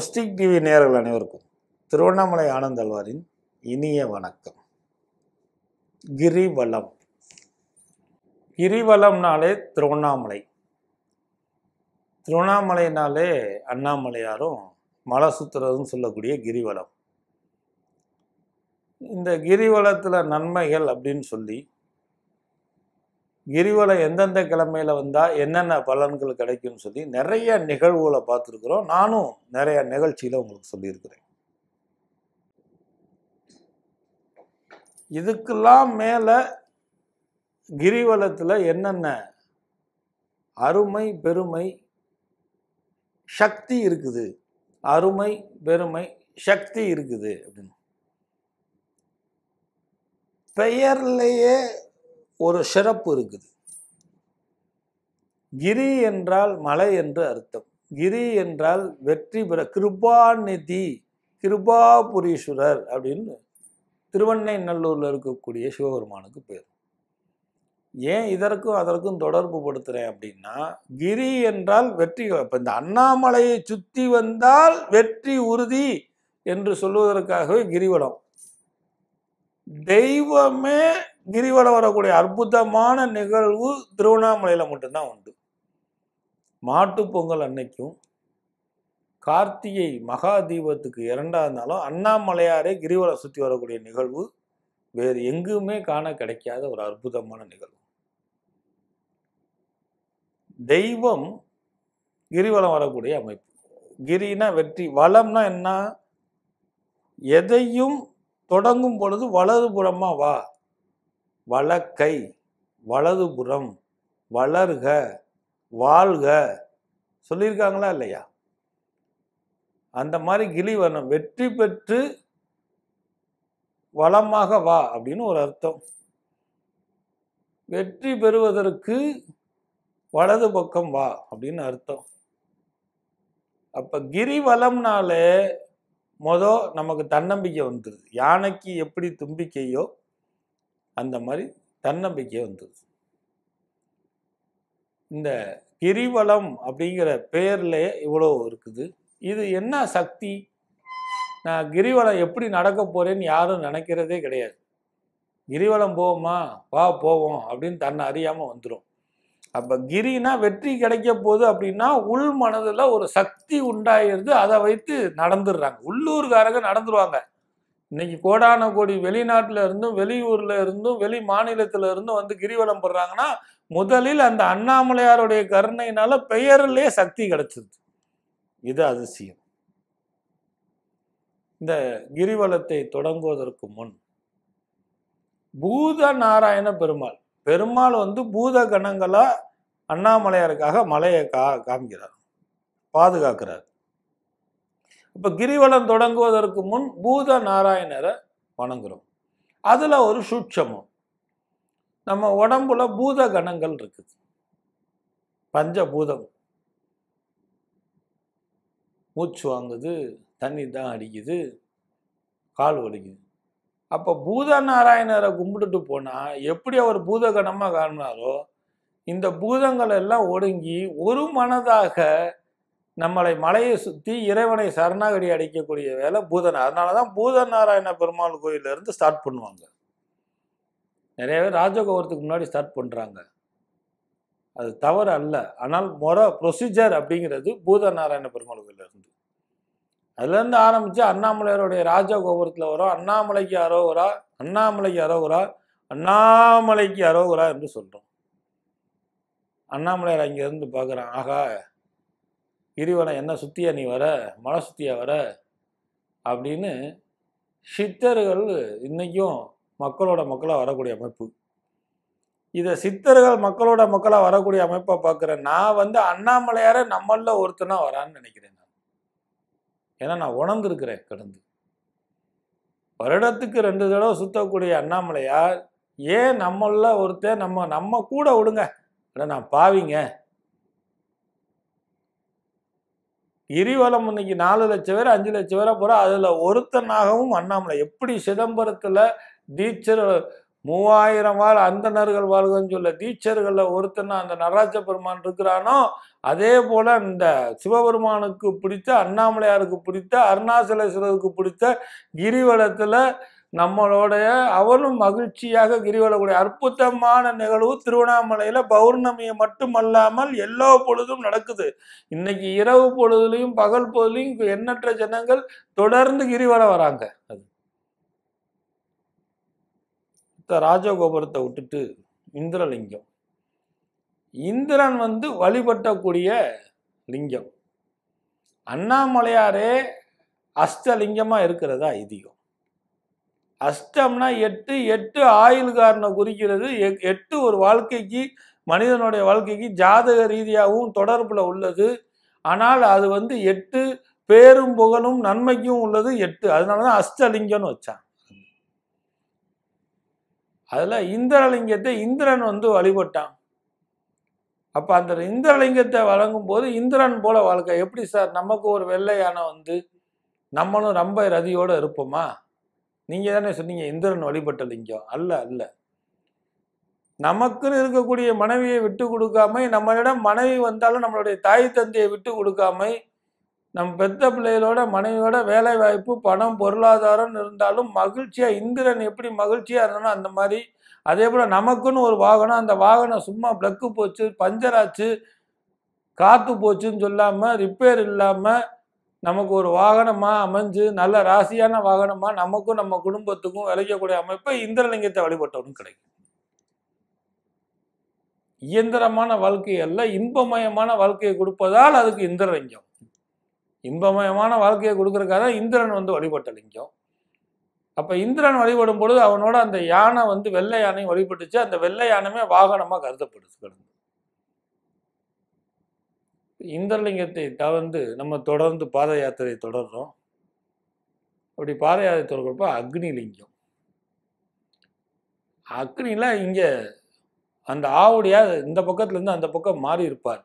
Swastik TV நேயர்கள் அனைவருக்கும் திருவண்ணாமலை ஆனந்த் அல்வாரின் இனிய வணக்கம். கிரிவலம். கிரிவலம்னாலே திருவண்ணாமலை. திருவண்ணாமலைனாலே அண்ணாமலையாரும் மலை சுற்றுறதுன்னு சொல்லக்கூடிய கிரிவலம். இந்த கிரிவலத்தில் நன்மைகள் அப்படின்னு சொல்லி கிரிவலம் எந்தெந்த கிழமையில் வந்தால் என்னென்ன பலன்கள் கிடைக்கும்னு சொல்லி நிறைய நிகழ்வுகளை பார்த்துருக்குறோம். நானும் நிறைய நிகழ்ச்சியில் உங்களுக்கு சொல்லியிருக்கிறேன். இதுக்கெல்லாம் மேலே கிரிவலத்தில் என்னென்ன அருமை பெருமை சக்தி இருக்குது? அருமை பெருமை சக்தி இருக்குது அப்படின்னு. பெயர்லேயே ஒரு சிறப்பு இருக்குது. கிரி என்றால் மலை என்று அர்த்தம். கிரி என்றால் வெற்றி பெற கிருபாநிதி கிருபாபுரீஸ்வரர் அப்படின்னு திருவண்ணைநல்லூரில் இருக்கக்கூடிய சிவபெருமானுக்கு பேர். ஏன் இதற்கும் அதற்கும் தொடர்பு படுத்துகிறேன் அப்படின்னா கிரி என்றால் வெற்றி இப்போ இந்த அண்ணாமலையை சுற்றி வந்தால் வெற்றி உறுதி என்று சொல்வதற்காகவே கிரிவலம். தெய்வமே கிரிவலம் வரக்கூடிய அற்புதமான நிகழ்வு திருவண்ணாமலையில் மட்டும்தான் உண்டு. மாட்டுப் பொங்கல் அன்னைக்கும் கார்த்திகை மகா தீபத்துக்கு இரண்டாவது நாளும் அண்ணாமலையாரே கிரிவலம் சுற்றி வரக்கூடிய நிகழ்வு. வேறு எங்குமே காண கிடைக்காத ஒரு அற்புதமான நிகழ்வு. தெய்வம் கிரிவலம் வரக்கூடிய அமைப்பு. கிரினா வெற்றி. வளம்னா என்ன? எதையும் தொடங்கும் பொழுது வலதுபுறமாக வா. வலக்கை வலதுபுறம் வளர்க வாழ்க. சொல்லியிருக்காங்களா இல்லையா? அந்த மாதிரி கிளிவனம் வெற்றி பெற்று வளமாக வா அப்படின்னு ஒரு அர்த்தம். வெற்றி பெறுவதற்கு வலது பக்கம் வா அப்படின்னு அர்த்தம். அப்போ கிரிவலம்னாலே மொதல் நமக்கு தன்னம்பிக்கை வந்துடுது யானைக்கு எப்படி தும்பிக்கையோ அந்த மாதிரி தன்னம்பிக்கை வந்துடுது இந்த கிரிவலம் அப்படிங்கிற பேர்ல இவ்வளோ இருக்குது. இது என்ன சக்தி? நான் கிரிவலம் எப்படி நடக்க போகிறேன்னு யாரும் நினைக்கிறதே கிடையாது. கிரிவலம் போவோமா? வா போவோம் அப்படின்னு தன்னை அறியாமல் வந்துடும் அப்போ கிரினா வெற்றி கிடைக்க போகுது அப்படின்னா உள் மனதில் ஒரு சக்தி உண்டாயிருது அதை வைத்து நடந்துடுறாங்க. உள்ளூர்காரங்க நடந்துருவாங்க. இன்னைக்கு கோடான கோடி வெளிநாட்டில் இருந்தும் வெளியூரில் இருந்தும் வெளி மாநிலத்தில் இருந்தும் வந்து கிரிவலம் போடுறாங்கன்னா முதலில் அந்த அண்ணாமலையாருடைய கருணையினால பெயரிலே சக்தி கிடைச்சிருது. இது அதிசயம். இந்த கிரிவலத்தை தொடங்குவதற்கு முன் பூத நாராயண பெருமாள் பெருமாள் வந்து பூத கணங்களாக அண்ணாமலையாருக்காக மலையை கா காமிக்கிறார். பாதுகாக்கிறார். இப்போ கிரிவலம் தொடங்குவதற்கு முன் பூத நாராயணரை வணங்குறோம். அதில் ஒரு சூட்சமம். நம்ம உடம்புல பூத கணங்கள் இருக்குது. பஞ்சபூதம். மூச்சு வாங்குது தண்ணி தான் அடிக்குது கால் வலிக்குது. அப்போ பூத நாராயணரை கும்பிட்டுட்டு போனால் எப்படி அவர் பூதகணமாக காணினாரோ இந்த பூதங்கள் எல்லாம் ஒடுங்கி ஒரு மனதாக நம்மளை மலையை சுற்றி இறைவனை சரணாகடி அடைக்கக்கூடிய வேலை பூதன. அதனால தான் பூத நாராயண பெருமாள் கோயிலேருந்து ஸ்டார்ட் பண்ணுவாங்க. நிறைய பேர் ராஜகோபுரத்துக்கு முன்னாடி ஸ்டார்ட் பண்ணுறாங்க அது தவறு அல்ல. ஆனால் முறை ப்ரொசீஜர் அப்படிங்கிறது பூத நாராயண பெருமாள் கோயிலேருந்து அதுலேருந்து ஆரம்பித்து அண்ணாமலையாருடைய ராஜகோபுரத்தில் வரும். அண்ணாமலைக்கு அரோகுரா அண்ணாமலைக்கு அரோகுரா அண்ணாமலைக்கு அரோகுரா என்று சொல்கிறோம் அண்ணாமலையார் அங்கேருந்து பார்க்குறான் ஆகா கிரிவலம் என்ன சுத்தியா நீ வர? மலை சுத்தியா வர? அப்படின்னு சித்தர்கள் இன்றைக்கும் மக்களோட மக்களாக வரக்கூடிய அமைப்பு. இதை சித்தர்கள் மக்களோட மக்களாக வரக்கூடிய அமைப்பை பார்க்குறேன் நான் வந்து அண்ணாமலையாரை நம்மளில் ஒருத்தனா வரான்னு நினைக்கிறேன். ஏன்னா நான் உணர்ந்துருக்கிறேன் கடந்து. வருடத்துக்கு ரெண்டு தடவை சுத்தக்கூடிய அண்ணாமலையார் ஏன் நம்மள ஒருத்தர் நம்ம நம்ம கூட விடுங்க. அட நான் பாவிங்க. கிரிவலம் இன்னைக்கு நாலு லட்சம் பேர் அஞ்சு லட்சம் பேரா போகிறோம் அதில் ஒருத்தனாகவும் அண்ணாமலை எப்படி சிதம்பரத்தில் டீச்சர் மூவாயிரம் வாழ் அந்தணர்கள் வாழ்கன்னு சொல்ல தீட்சர்களில் ஒருத்தனா அந்த நடராஜ பெருமான் இருக்கிறானோ அதே போல் இந்த சிவபெருமானுக்கு பிடித்த அண்ணாமலையாருக்கு பிடித்த அருணாசலேஸ்வரருக்கு பிடித்த கிரிவலத்தில் நம்மளுடைய அவரும் மகிழ்ச்சியாக கிரிவலக்கூடிய அற்புதமான நிகழ்வு. திருவண்ணாமலையில் பௌர்ணமியை மட்டுமல்லாமல் எல்லா பொழுதும் நடக்குது. இன்னைக்கு இரவு பொழுதுலையும் பகல் பொழுதுலையும் எண்ணற்ற ஜனங்கள் தொடர்ந்து கிரிவலம் வராங்க. அது இந்த ராஜகோபுரத்தை விட்டுட்டு இந்திரலிங்கம். இந்திரன் வந்து வழிபட்டக்கூடிய லிங்கம். அண்ணாமலையாரே அஷ்டலிங்கமாக இருக்கிறதா ஐதீகம். அஷ்டம்னா எட்டு எட்டு ஆயுள்காரனை குறிக்கிறது எட்டு ஒரு வாழ்க்கைக்கு மனிதனுடைய வாழ்க்கைக்கு ஜாதக ரீதியாகவும் தொடர்பில் உள்ளது. ஆனால் அது வந்து எட்டு பேரும் புகழும் நன்மைக்கும் உள்ளது எட்டு. அதனால தான் அஷ்டலிங்கம்னு வச்சான் அதில் இந்திரலிங்கத்தை இந்திரன் வந்து வழிபட்டான். அப்போ அந்த இந்திரலிங்கத்தை வழங்கும் போது இந்திரன் போல வாழ்க்கை. எப்படி சார்? நமக்கு ஒரு வெள்ளை யானை வந்து நம்மளும் ரொம்ப ரதியோடு இருப்போமா? நீங்கள் தானே சொன்னீங்க இந்திரன் வழிபட்ட லிங்கம். அல்ல அல்ல. நமக்குன்னு இருக்கக்கூடிய மனைவியை விட்டு கொடுக்காம நம்மளிடம் மனைவி வந்தாலும் நம்மளுடைய தாய் தந்தையை விட்டு கொடுக்காம நம் பெத்த பிள்ளைகளோட மனைவியோட வேலை வாய்ப்பு பணம் பொருளாதாரம் இருந்தாலும் மகிழ்ச்சியாக இந்திரன் எப்படி மகிழ்ச்சியாக இருந்தானோ அந்த மாதிரி. அதே போல் நமக்குன்னு ஒரு வாகனம் அந்த வாகனம் சும்மா பிளக்கு போச்சு பஞ்சர் ஆச்சு காற்று போச்சுன்னு சொல்லாமல் ரிப்பேர் இல்லாமல் நமக்கு ஒரு வாகனமாக அமைஞ்சு நல்ல ராசியான வாகனமா நமக்கும் நம்ம குடும்பத்துக்கும் விளைக்கக்கூடிய அமைப்பை இந்திரலிங்கத்தை வழிபட்டவனும் கிடைக்கும். இயந்திரமான வாழ்க்கை அல்ல இன்பமயமான வாழ்க்கையை கொடுப்பதால் அதுக்கு இந்திரலிங்கம். இன்பமயமான வாழ்க்கையை கொடுக்குறக்காக தான் இந்திரன் வந்து வழிபட்ட லிங்கம். அப்போ இந்திரன் வழிபடும் பொழுது அவனோட அந்த யானை வந்து வெள்ளை யானை வழிபட்டுச்சு. அந்த வெள்ளை யானைமே வாகனமாக கருதப்படுது கிடந்து. இந்திரலிங்கத்தை தவிர்த்து நம்ம தொடர்ந்து பாத யாத்திரை தொடர்றோம். அப்படி பாத யாத்திரை தொடர்கிறப்ப அக்னி லிங்கம் அக்னிலாம் இங்கே அந்த ஆவுடையா இந்த பக்கத்துலேருந்து அந்த பக்கம் மாறி இருப்பார்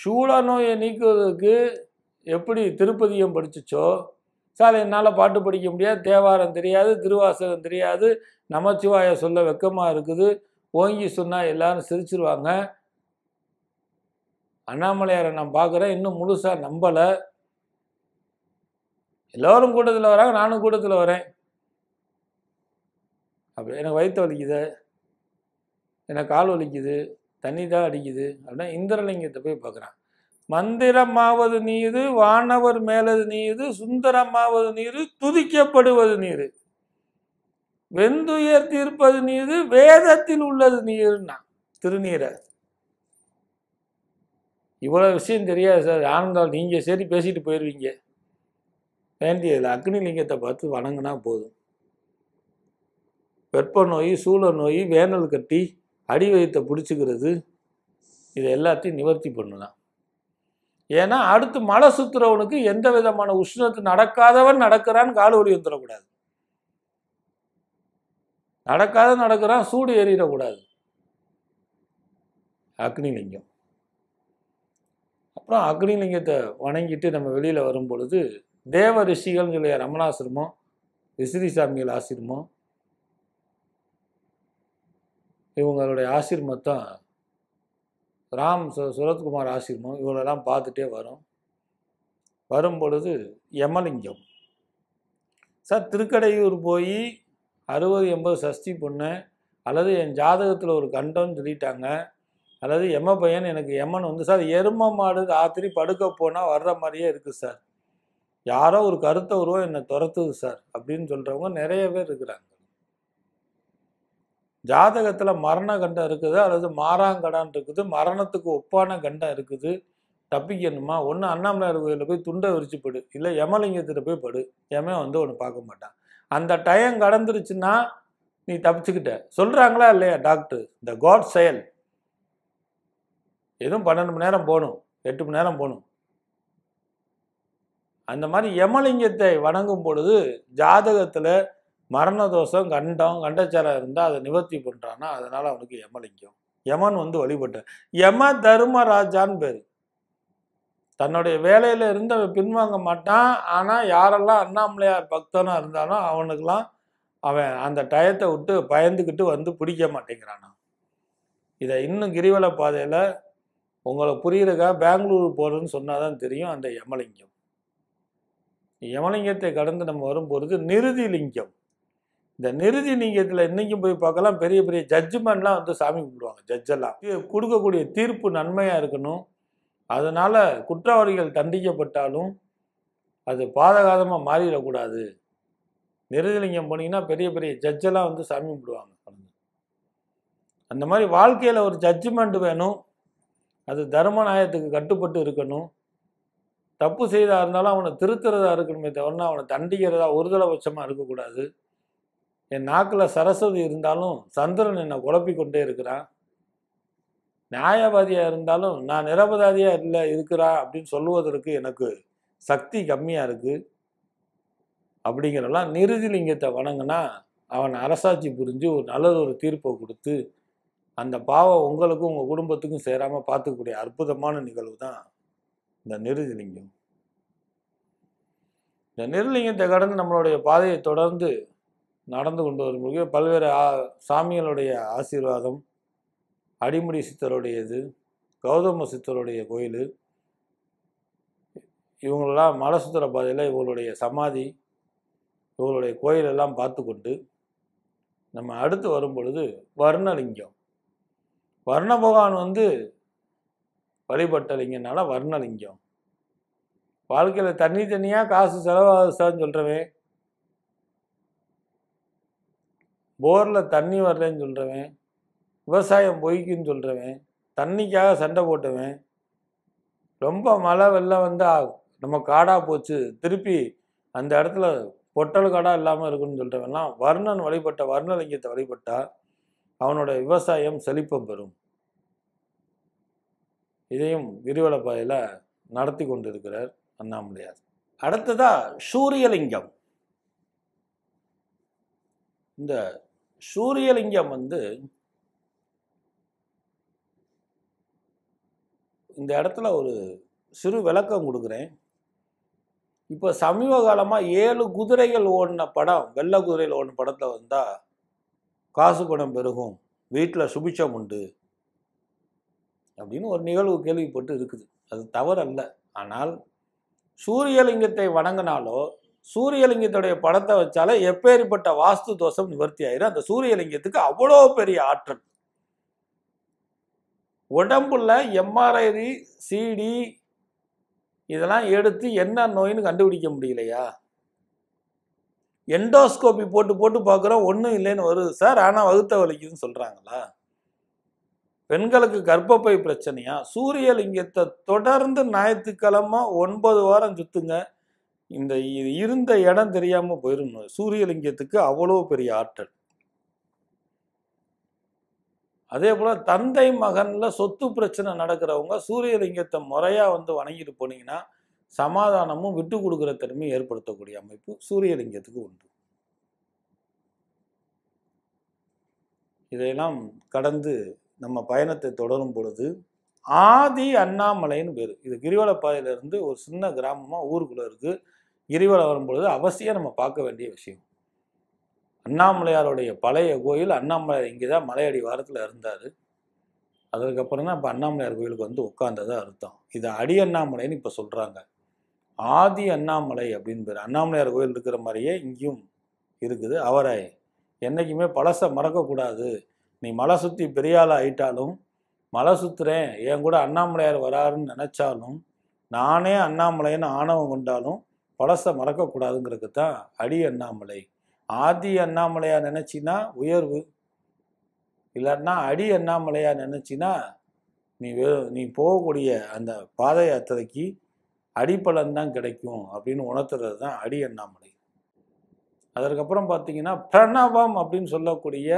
சூழ நோயை நீக்குவதற்கு எப்படி திருப்பதியம் படிச்சுச்சோ? சார் என்னால் பாட்டு படிக்க முடியாது தேவாரம் தெரியாது திருவாசகம் தெரியாது. நமச்சிவாய சொல்ல வெக்கமாக இருக்குது. ஓங்கி சொன்னால் எல்லாரும் சிரிச்சிருவாங்க. அண்ணாமலையாரை நான் பார்க்குறேன் இன்னும் முழுசாக நம்பலை. எல்லோரும் கூட்டத்தில் வராங்க நானும் கூட்டத்தில் வரேன். அப்படி எனக்கு வயிற்று வலிக்குது. எனக்கு கால் வலிக்குது. தண்ணி தான் அடிக்குது அப்படின்னா இந்திரலிங்கத்தை போய் பார்க்குறான். மந்திரமாவது நீரு வானவர் மேலது நீரு சுந்தரமாவது நீரு துதிக்கப்படுவது நீரு. வெந்துயர் தீர்ப்பது நீரு வேதத்தில் உள்ளது நீருன்னா திருநீரை இவ்வளோ விஷயம் தெரியாது சார். ஆனந்தால் நீங்கள் சரி பேசிட்டு போயிடுவீங்க வேண்டியதில் அக்னி லிங்கத்தை பார்த்து வணங்கினா போதும். வெப்ப நோய் சூழ நோய் வேனல் கட்டி அடி வயித்தை பிடிச்சிக்கிறது இதை எல்லாத்தையும் நிவர்த்தி பண்ணலாம் ஏன்னா அடுத்து மலை சுத்துறவனுக்கு எந்த விதமான உஷ்ணத்து நடக்காதவன் நடக்கிறான்னு கால் ஒளி வந்துடக்கூடாது. நடக்காத நடக்கிறான் சூடு ஏறிடக்கூடாது. அக்னிலிங்கம். அப்புறம் அக்னிலிங்கத்தை வணங்கிட்டு நம்ம வெளியில் வரும் பொழுது தேவ ரிஷிகள்னு சொல்லிய ரமணாசிரமம் விசிறி சாமிகள் ஆசிரமம் இவங்களுடைய ஆசிரமத்தான் ராம் சு- சுரத்குமார் ஆசிரமம் இவங்களெல்லாம் பார்த்துட்டே வரும். வரும் பொழுது யமலிங்கம். சார் திருக்கடையூர் போய் அறுபது எண்பது சஷ்டி பொண்ணு அல்லது என் ஜாதகத்தில் ஒரு கண்டம்னு சொல்லிட்டாங்க அல்லது எம பையன் எனக்கு எமன் வந்து சார் எரும மாடு ராத்திரி படுக்க போனால் வர்ற மாதிரியே இருக்குது சார். யாரோ ஒரு கருத்த உருவம் என்னை துரத்துது சார் அப்படின்னு சொல்கிறவங்க நிறைய பேர் இருக்கிறாங்க. ஜாதகத்தில் மரண கண்டம் இருக்குது அல்லது மாறாங்கடான் இருக்குது மரணத்துக்கு ஒப்பான கண்டம் இருக்குது. தப்பிக்கணுமா ஒன்று அண்ணாமலையார் கோயிலில் போய் துண்டை விரிச்சு படு. இல்லை யமலிங்கத்தில் போய் படு. யமே வந்து ஒன்று பார்க்க மாட்டான். அந்த டயம் கடந்துருச்சுன்னா நீ தப்பிச்சுக்கிட்ட. சொல்கிறாங்களா இல்லையா டாக்டர் இந்த காட் செயல் எதுவும் பன்னெண்டு மணி நேரம் போகணும். எட்டு மணி நேரம் போகணும். அந்த மாதிரி யமலிங்கத்தை வணங்கும் பொழுது ஜாதகத்தில் மரண தோஷம் கண்டம் கண்டச்சாரம் இருந்தால் அதை நிவர்த்தி பண்ணுறான்னா அதனால் அவனுக்கு யமலிங்கம். யமன் வந்து வழிபட்ட யம தர்மராஜான்னு பேர். தன்னுடைய வேலையில் இருந்து அவன் பின்வாங்க மாட்டான். ஆனால் யாரெல்லாம் அண்ணாமலையார் பக்தனாக இருந்தாலும் அவனுக்கெல்லாம் அவன் அந்த டயத்தை விட்டு பயந்துக்கிட்டு வந்து பிடிக்க மாட்டேங்கிறானா இதை இன்னும் கிரிவல பாதையில் உங்களை புரியுறக்கா பெங்களூர் போகிறேன்னு சொன்னால் தான் தெரியும் அந்த யமலிங்கம். யமலிங்கத்தை கடந்து நம்ம வரும்பொழுது நிருதி லிங்கம். இந்த நிருதி லிங்கத்தில் இன்னைக்கும் போய் பார்க்கலாம். பெரிய பெரிய ஜட்ஜ்மெண்ட்லாம் வந்து சாமி கும்பிடுவாங்க ஜட்ஜெல்லாம் கொடுக்கக்கூடிய தீர்ப்பு நன்மையாக இருக்கணும். அதனால் குற்றவாளிகள் தண்டிக்கப்பட்டாலும் அது பாதகாதமாக மாறிடக்கூடாது. நிறுதிலிங்கம் போனீங்கன்னா பெரிய பெரிய ஜட்ஜெல்லாம் வந்து சாமி கும்பிடுவாங்க. அந்த மாதிரி வாழ்க்கையில் ஒரு ஜட்ஜ்மெண்ட் வேணும். அது தர்ம நியாயத்துக்கு கட்டுப்பட்டு இருக்கணும். தப்பு செய்தா இருந்தாலும் அவனை திருத்துறதா இருக்கணுமே தவிர அவனை தண்டிக்கிறதா ஒருதலைபட்சமாக இருக்கக்கூடாது. என் நாக்கில் சரஸ்வதி இருந்தாலும் சந்திரன் என்னை குழப்பி கொண்டே இருக்கிறான். நியாயவாதியாக இருந்தாலும் நான் நிரபராதியாக இல்லை இருக்கிறா அப்படின்னு சொல்லுவதற்கு எனக்கு சக்தி கம்மியாக இருக்குது அப்படிங்கிறலாம் நிருதிலிங்கத்தை வணங்கினா அவன் அரசாட்சி புரிஞ்சு ஒரு நல்லது ஒரு தீர்ப்பை கொடுத்து அந்த பாவம் உங்களுக்கும் உங்கள் குடும்பத்துக்கும் சேராமல் பார்த்துக்கக்கூடிய அற்புதமான நிகழ்வு தான் இந்த நிருதிலிங்கம். இந்த நிருலிங்கத்தை கடந்து நம்மளுடைய பாதையை தொடர்ந்து நடந்து கொண்டு வரும்போது பல்வேறு சாமிகளுடைய ஆசீர்வாதம் அடிமுடி சித்தருடையது கௌதம சித்தருடைய கோயில் இவங்களெல்லாம் மலை பாதையில் இவங்களுடைய சமாதி இவங்களுடைய கோயிலெல்லாம் பார்த்து கொண்டு நம்ம அடுத்து வரும் பொழுது வர்ணலிங்கம். வர்ண பகவான் வந்து வழிபட்ட லிங்கனால வர்ணலிங்கம். வாழ்க்கையில் தண்ணி தனியாக காசு செலவாகுதுன்னு சொல்கிறவன் போரில் தண்ணி வரலன்னு சொல்கிறவன் விவசாயம் பொய்க்குன்னு சொல்கிறவன் தண்ணிக்காக சண்டை போட்டவன் ரொம்ப மழை வெள்ளம் வந்து ஆகும். நம்ம காடாக போச்சு திருப்பி அந்த இடத்துல பொட்டல் காடாக இல்லாமல் இருக்குன்னு சொல்கிறவன்லாம் வர்ணன் வழிபட்ட வர்ணலிங்கத்தை வழிபட்டா அவனோட விவசாயம் செழிப்பம் பெறும். இதையும் விரிவலப்பாதையில் நடத்தி கொண்டிருக்கிறார் அண்ணாமலையார். அடுத்ததாக சூரியலிங்கம். இந்த சூரியலிங்கம் வந்து இந்த இடத்துல ஒரு சிறு விளக்கம் கொடுக்குறேன். இப்போ சமீப காலமாக ஏழு குதிரைகள் ஓடின படம் வெள்ளை குதிரையில் ஓடின படத்தில் வந்தால் காசு பணம் பெருகும் வீட்டில் சுபிட்சம் உண்டு அப்படின்னு ஒரு நிகழ்வு கேள்விப்பட்டு இருக்குது. அது தவறல்ல. ஆனால் சூரியலிங்கத்தை வணங்கினாலோ சூரியலிங்கத்துடைய படத்தை வச்சாலே எப்பேற்பட்ட வாஸ்து தோஷம் நிவர்த்தி ஆயிரும். அந்த சூரியலிங்கத்துக்கு அவ்வளோ பெரிய ஆற்றல். உடம்புல எம்ஆர்ஐ சிடி இதெல்லாம் எடுத்து என்ன நோயின்னு கண்டுபிடிக்க முடியலையா? எண்டோஸ்கோப்பி போட்டு போட்டு பார்க்குறோம் ஒன்றும் இல்லைன்னு வருது. சார் ஆனால் வகுத்த வலிக்குதுன்னு சொல்கிறாங்களா பெண்களுக்கு கர்ப்பப்பை பிரச்சனையா? சூரியலிங்கத்தை தொடர்ந்து ஞாயிற்றுக்கிழமை ஒன்பது வாரம் சுத்துங்க. இந்த இருந்த இடம் தெரியாமல் போயிடும் சூரியலிங்கத்துக்கு அவ்வளோ பெரிய ஆற்றல். அதே போல் தந்தை மகனில் சொத்து பிரச்சனை நடக்கிறவங்க சூரியலிங்கத்தை முறையாக வந்து வணங்கிட்டு போனீங்கன்னா சமாதானமும் விட்டு கொடுக்குற தன்மையும் ஏற்படுத்தக்கூடிய அமைப்பு சூரியலிங்கத்துக்கு உண்டு. இதையெல்லாம் கடந்து நம்ம பயணத்தை தொடரும் பொழுது ஆதி அண்ணாமலைன்னு பேர். இது கிரிவலப்பாதையிலேருந்து ஒரு சின்ன கிராமமாக ஊருக்குள்ளே இருக்குது கிரிவலம் வரும்பொழுது அவசியம் நம்ம பார்க்க வேண்டிய விஷயம். அண்ணாமலையாருடைய பழைய கோயில் அண்ணாமலையார் இங்கே தான் மலையடி வாரத்தில் இருந்தார். அதுக்கப்புறம் தான் இப்போ அண்ணாமலையார் கோயிலுக்கு வந்து உட்கார்ந்ததா அர்த்தம். இது அடி அண்ணாமலைன்னு இப்போ சொல்கிறாங்க ஆதி அண்ணாமலை அப்படின்னு பேர். அண்ணாமலையார் கோயில் இருக்கிற மாதிரியே இங்கேயும் இருக்குது. அவரை என்றைக்குமே பழசை மறக்கக்கூடாது. நீ மலை சுற்றி பெரிய ஆயிட்டாலும் மலை சுற்றுறேன் என் கூட அண்ணாமலையார் வராருன்னு நினச்சாலும் நானே அண்ணாமலைன்னு ஆணவம் கொண்டாலும் பழசை மறக்கக்கூடாதுங்கிறதுக்கு தான் அடி அண்ணாமலை. ஆதி அண்ணாமலையாக நினச்சின்னா உயர்வு. இல்லைன்னா அடி அண்ணாமலையாக நினச்சின்னா நீ வே நீ போகக்கூடிய அந்த பாத யாத்திரைக்கு அடிப்பலன் தான் கிடைக்கும் அப்படின்னு உணர்த்துறது தான் அடி அண்ணாமலை. அதற்கப்புறம் பார்த்தீங்கன்னா பிரணவம் அப்படின்னு சொல்லக்கூடிய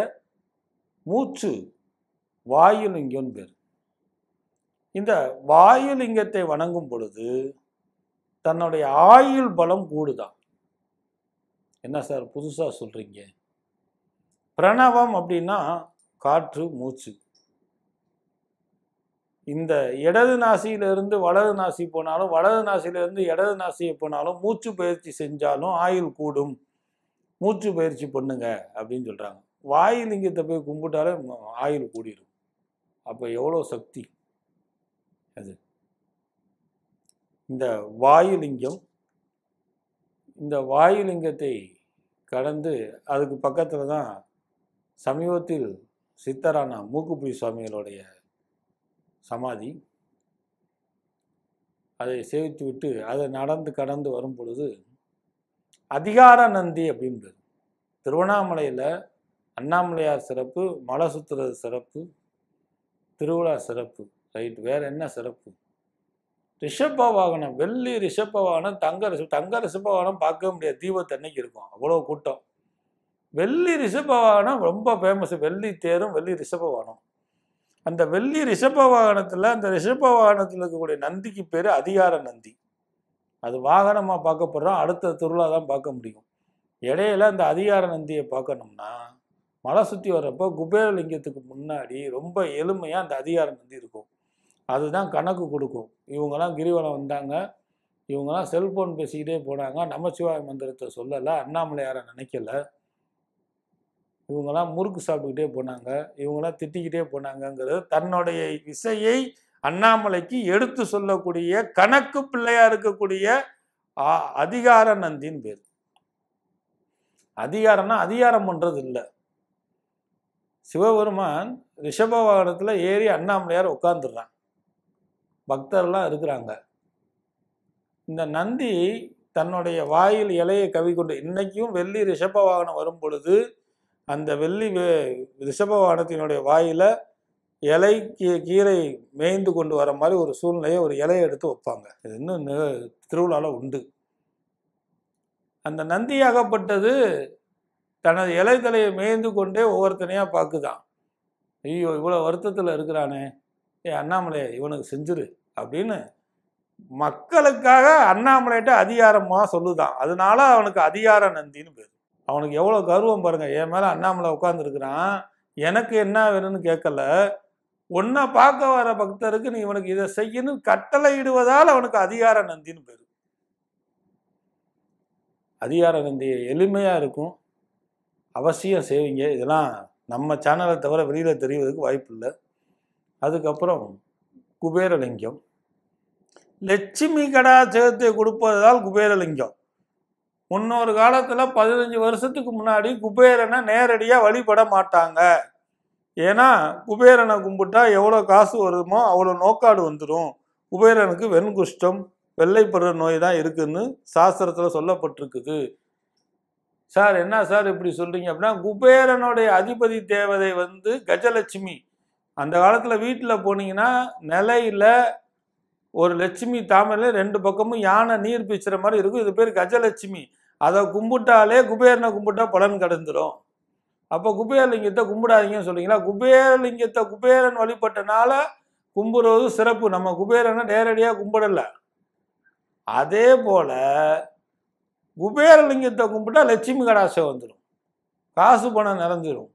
மூச்சு வாயுலிங்கம்னு பேர். இந்த வாயுலிங்கத்தை வணங்கும் பொழுது தன்னுடைய ஆயுள் பலம் கூடுதான் என்ன சார் புதுசாக சொல்கிறீங்க பிரணவம் அப்படின்னா காற்று மூச்சு. இந்த இடது நாசியிலிருந்து வலது நாசி போனாலும் வலது நாசியிலிருந்து இடது நாசியை போனாலும் மூச்சு பயிற்சி செஞ்சாலும் ஆயுள் கூடும். மூச்சு பயிற்சி பண்ணுங்க அப்படின்னு சொல்கிறாங்க வாயுலிங்கத்தை போய் கும்பிட்டாலே ஆயுள் கூடிரும். அப்போ எவ்வளோ சக்தி? அது. இந்த வாயுலிங்கம் இந்த வாயுலிங்கத்தை கடந்து அதுக்கு பக்கத்தில் தான் சமீபத்தில் சித்தரான மூக்குப்புலி சுவாமிகளுடைய சமாதி. அதை சேவித்து விட்டு அதை நடந்து கடந்து வரும் பொழுது அதிகார நந்தி அப்படின்றது. திருவண்ணாமலையில் அண்ணாமலையார் சிறப்பு மலை சுத்துறது சிறப்பு திருவிழா சிறப்பு ரைட் வேறு என்ன சிறப்பு? ரிஷப வாகனம் வெள்ளி ரிஷப்ப வாகனம் தங்க ரிஷ தங்க ரிஷப்ப வாகனம் பார்க்க முடியாது தீபத்தன்னைக்கு இருக்கும். அவ்வளோ கூட்டம். வெள்ளி ரிஷப வாகனம் ரொம்ப ஃபேமஸ் வெள்ளி தேரும் வெள்ளி ரிஷப்ப வாகனம் அந்த வெள்ளி ரிஷப வாகனத்தில் அந்த ரிஷப வாகனத்தில் இருக்கக்கூடிய நந்திக்கு பேர் அதிகார நந்தி. அது வாகனமாக பார்க்கப்படுறோம். அடுத்த திருவிழா தான் பார்க்க முடியும். இடையில அந்த அதிகார நந்தியை பார்க்கணும்னா மலை சுற்றி வர்றப்போ குபேரலிங்கத்துக்கு முன்னாடி ரொம்ப எளிமையாக அந்த அதிகார நந்தி இருக்கும். அதுதான் கணக்கு கொடுக்கும். இவங்கெல்லாம் கிரிவலம் வந்தாங்க. இவங்கெல்லாம் செல்ஃபோன் பேசிக்கிட்டே போனாங்க. நமச்சிவாய மந்திரத்தை சொல்லலை. அண்ணாமலையாரை நினைக்கல. இவங்கெல்லாம் முறுக்கு சாப்பிட்டுக்கிட்டே போனாங்க. இவங்கெல்லாம் திட்டிக்கிட்டே போனாங்கங்கிறது தன்னுடைய இசையை அண்ணாமலைக்கு எடுத்து சொல்லக்கூடிய கணக்கு பிள்ளையா இருக்கக்கூடிய அதிகார நந்தின்னு பேர். அதிகாரம்னா அதிகாரம் பண்ணுறது இல்லை சிவபெருமான் ரிஷபவாகனத்தில் ஏறி அண்ணாமலையார் உட்காந்துடுறான் பக்தர்லாம் இருக்கிறாங்க. இந்த நந்தி தன்னுடைய வாயில் இலையை கவி கொண்டு இன்னைக்கும் வெள்ளி ரிஷப வாகனம் வரும் பொழுது அந்த வெள்ளி வே- ரிஷப வாகனத்தினுடைய வாயில இலை கீ- கீரை மேய்ந்து கொண்டு வர மாதிரி ஒரு சூழ்நிலையை ஒரு இலையை எடுத்து வைப்பாங்க. இது இன்னும் திருவிழாவில் உண்டு. அந்த நந்தியாகப்பட்டது தனது இலை தலையை மேய்ந்து கொண்டே ஒவ்வொருத்தனையாக பார்க்குதான். ஐயோ இவ்வளோ வருத்தத்தில் இருக்கிறானே. ஏ அண்ணாமலையே இவனுக்கு செஞ்சிரு. அப்படின்னு மக்களுக்காக அண்ணாமலைகிட்ட அதிகாரமாக சொல்லுதான். அதனால அவனுக்கு அதிகார நந்தின்னு பேர். அவனுக்கு எவ்வளோ கர்வம் பாருங்க. என் மேலே அண்ணாமலை உட்காந்துருக்கிறான் எனக்கு என்ன வேணும்னு கேட்கல. உன்னை பார்க்க வர பக்தருக்கு நீ இவனுக்கு இதை செய்யணும் கட்டளை இடுவதால் அவனுக்கு அதிகார நந்தின்னு பேர். அதிகார நந்தி எளிமையாக இருக்கும். அவசியம் செய்வீங்க. இதெல்லாம் நம்ம சேனலை தவிர வெளியில் தெரிவதற்கு வாய்ப்பு இல்லை அதுக்கப்புறம் குபேரலிங்கம். லட்சுமி கடாச்சகத்தை கொடுப்பதால் குபேரலிங்கம். முன்னொரு காலத்தில் பதினஞ்சு வருஷத்துக்கு முன்னாடி குபேரனை நேரடியாக வழிபட மாட்டாங்க. ஏன்னா குபேரனை கும்பிட்டா எவ்வளோ காசு வருமோ அவ்வளோ நோக்காடு வந்துடும் குபேரனுக்கு வெண்குஷ்டம் வெள்ளைப்படுற நோய் தான் இருக்குதுன்னு சாஸ்திரத்தில் சொல்லப்பட்டிருக்குது. சார் என்ன சார் இப்படி சொல்கிறீங்க அப்படின்னா குபேரனுடைய அதிபதி தேவதை வந்து கஜலட்சுமி. அந்த காலத்தில் வீட்டில் போனீங்கன்னா நிலையில் ஒரு லட்சுமி தாமரையில் ரெண்டு பக்கமும் யானை நீர் பீச்சுற மாதிரி இருக்கும். இது பேர் கஜலட்சுமி. அதை கும்பிட்டாலே குபேரனை கும்பிட்டா பலன் கிடந்துடும் அப்போ குபேரலிங்கத்தை கும்பிடாதீங்கன்னு சொல்றீங்களா? குபேரலிங்கத்தை குபேரன் வழிபட்டனால கும்பிடுறது சிறப்பு. நம்ம குபேரனை நேரடியாக கும்பிடல. அதே போல் குபேரலிங்கத்தை கும்பிட்டா லட்சுமி கடாசை வந்துடும் காசு பணம் நிறைஞ்சிடும்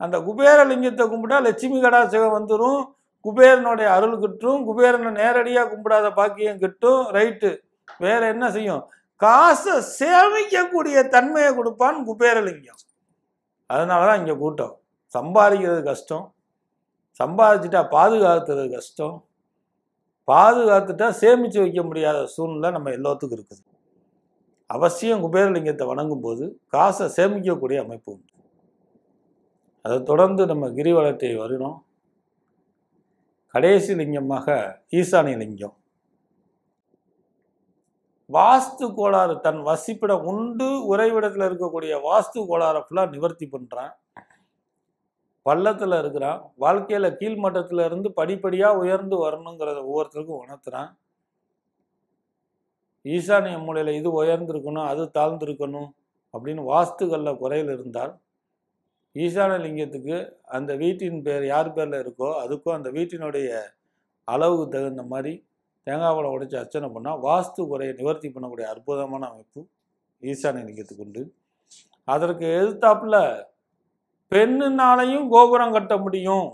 அந்த குபேரலிங்கத்தை கும்பிட்டா லட்சுமி கடாசகம் வந்துடும் குபேரனுடைய அருள் கிட்டும் குபேரனை நேரடியாக கும்பிடாத பாக்கியம் கிட்டும் ரைட்டு வேற என்ன செய்யும்? காசை சேமிக்கக்கூடிய தன்மையை கொடுப்பான் குபேரலிங்கம். அதனால தான் இங்கே கூட்டம். சம்பாதிக்கிறது கஷ்டம். சம்பாதிச்சுட்டா பாதுகாத்துறது கஷ்டம். பாதுகாத்துட்டா சேமித்து வைக்க முடியாத சூழ்நிலை நம்ம எல்லாத்துக்கும் இருக்குது. அவசியம் குபேரலிங்கத்தை வணங்கும் போது காசை சேமிக்கக்கூடிய அமைப்பு உண்டு. அதை தொடர்ந்து நம்ம கிரிவலத்தை வருகிறோம். கடைசி லிங்கமாக ஈசானிய லிங்கம். வாஸ்து கோளாறு தன் வசிப்பிடம் உண்டு உறைவிடத்தில் இருக்கக்கூடிய வாஸ்து கோளாறை ஃபுல்லாக நிவர்த்தி பண்ணுறான் பள்ளத்தில் இருக்கிறான். வாழ்க்கையில் கீழ்மட்டத்தில் இருந்து படிப்படியாக உயர்ந்து வரணுங்கிறத ஒவ்வொருத்தருக்கும் உணர்த்துறான். ஈசானிய மூலையில் இது உயர்ந்திருக்கணும் அது தாழ்ந்திருக்கணும் அப்படின்னு வாஸ்துகளில் குறையில் இருந்தால் ஈசான லிங்கத்துக்கு அந்த வீட்டின் பேர் யார் பேரில் இருக்கோ அதுக்கும் அந்த வீட்டினுடைய அளவுக்கு தகுந்த மாதிரி தேங்காய் பழம் உடைச்சி அர்ச்சனை பண்ணால் வாஸ்து குறையை நிவர்த்தி பண்ணக்கூடிய அற்புதமான அமைப்பு ஈசான லிங்கத்துக்கு உண்டு. அதற்கு எதிர்த்தாப்புல பெண்ணுனாலையும் கோபுரம் கட்ட முடியும்.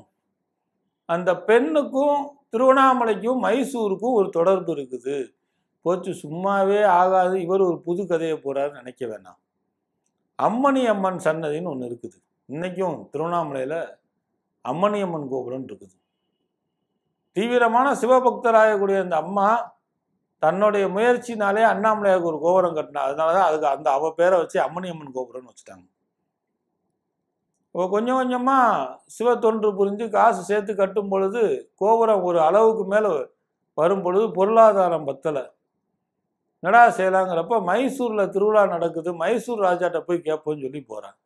அந்த பெண்ணுக்கும் திருவண்ணாமலைக்கும் மைசூருக்கும் ஒரு தொடர்பு இருக்குது. போச்சு சும்மாவே ஆகாது. இவர் ஒரு புது கதையை போகிறாருன்னு நினைக்க வேணாம். அம்மணி அம்மன் சன்னதின்னு ஒன்று இருக்குது. இன்னைக்கும் திருவண்ணாமலையில் அம்மணியம்மன் கோபுரம்னு கோபுரம் இருக்குது. தீவிரமான சிவபக்தராகக்கூடிய அந்த அம்மா தன்னுடைய முயற்சினாலே அண்ணாமலையாருக்கு ஒரு கோபுரம் கட்டினா அதனால தான் அதுக்கு அந்த அவ பேரை வச்சு அம்மணியம்மன் கோபுரம்னு வச்சுட்டாங்க. இப்போ கொஞ்சம் கொஞ்சமாக சிவ தொன்று புரிஞ்சு காசு சேர்த்து கட்டும் பொழுது கோபுரம் ஒரு அளவுக்கு மேலே வரும் பொழுது பொருளாதாரம் பத்தலை. என்னடா செய்யலாங்கிறப்ப மைசூரில் திருவிழா நடக்குது மைசூர் ராஜாட்ட போய் கேட்போம்னு சொல்லி போகிறான்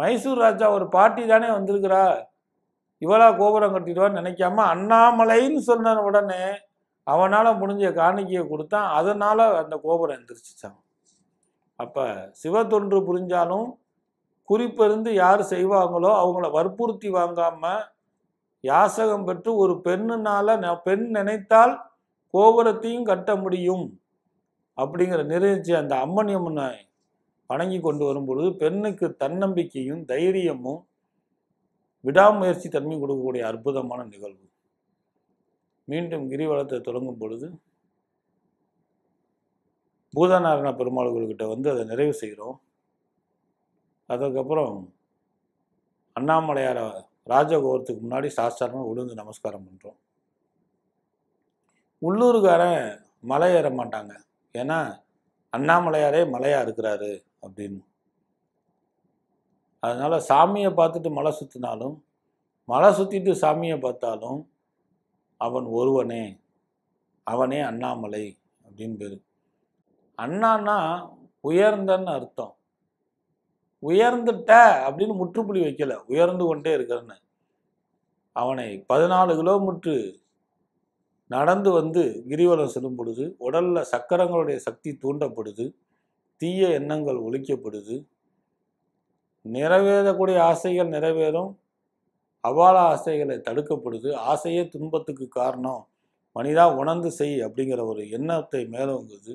மைசூர் ராஜா ஒரு பாட்டி தானே வந்திருக்கிறா? இவளா கோபுரம் கட்டிடுவான்னு நினைக்காம அண்ணாமலைன்னு சொன்ன உடனே அவனால் முடிஞ்ச காணிக்கையை கொடுத்தான். அதனால் அந்த கோபுரம் எந்திரிச்சிச்சான் அப்போ சிவத்தொன்று புரிஞ்சாலும் குறிப்பிருந்து யார் செய்வாங்களோ அவங்கள வற்புறுத்தி வாங்காமல் யாசகம் பெற்று ஒரு பெண்ணுனால ந- பெண் நினைத்தால் கோபுரத்தையும் கட்ட முடியும். அப்படிங்கிற நிறைவேற்றி அந்த அம்மன் அம்மனை வணங்கி கொண்டு வரும் பொழுது பெண்ணுக்கு தன்னம்பிக்கையும் தைரியமும் விடாமுயற்சி தன்மையும் கொடுக்கக்கூடிய அற்புதமான நிகழ்வு. மீண்டும் கிரிவலத்தை தொடங்கும் பொழுது பூதநாராயண பெருமாள்கள்கிட்ட வந்து அதை நிறைவு செய்கிறோம். அதுக்கப்புறம் அண்ணாமலையார ராஜகோபுரத்துக்கு முன்னாடி சாஸ்தாரமாக விழுந்து நமஸ்காரம் பண்ணுறோம் உள்ளூர்காரன் மலை ஏற மாட்டாங்க. ஏன்னா அண்ணாமலையாரே மலையாக இருக்கிறாரு அப்படின்னு. அதனால் சாமியை பார்த்துட்டு மலை சுற்றினாலும் மலை சுற்றிட்டு சாமியை பார்த்தாலும் அவன் ஒருவனே அவனே அண்ணாமலை அப்படின்னு பேர். அண்ணான்னா உயர்ந்தன்னு அர்த்தம். உயர்ந்துட்ட அப்படின்னு முற்றுப்புள்ளி வைக்கல. உயர்ந்து கொண்டே இருக்கிறன்னு. அவனை பதினாலு கிலோமீட்டர் நடந்து வந்து கிரிவலம் செல்லும் பொழுது உடலில் சக்கரங்களுடைய சக்தி தூண்டப்படுது தீய எண்ணங்கள் ஒழிக்கப்படுது. நிறைவேறக்கூடிய ஆசைகள் நிறைவேறும். அபால ஆசைகளை தடுக்கப்படுது. ஆசையே துன்பத்துக்கு காரணம். மனிதா உணர்ந்து செய் அப்படிங்கிற ஒரு எண்ணத்தை மேலோங்குது.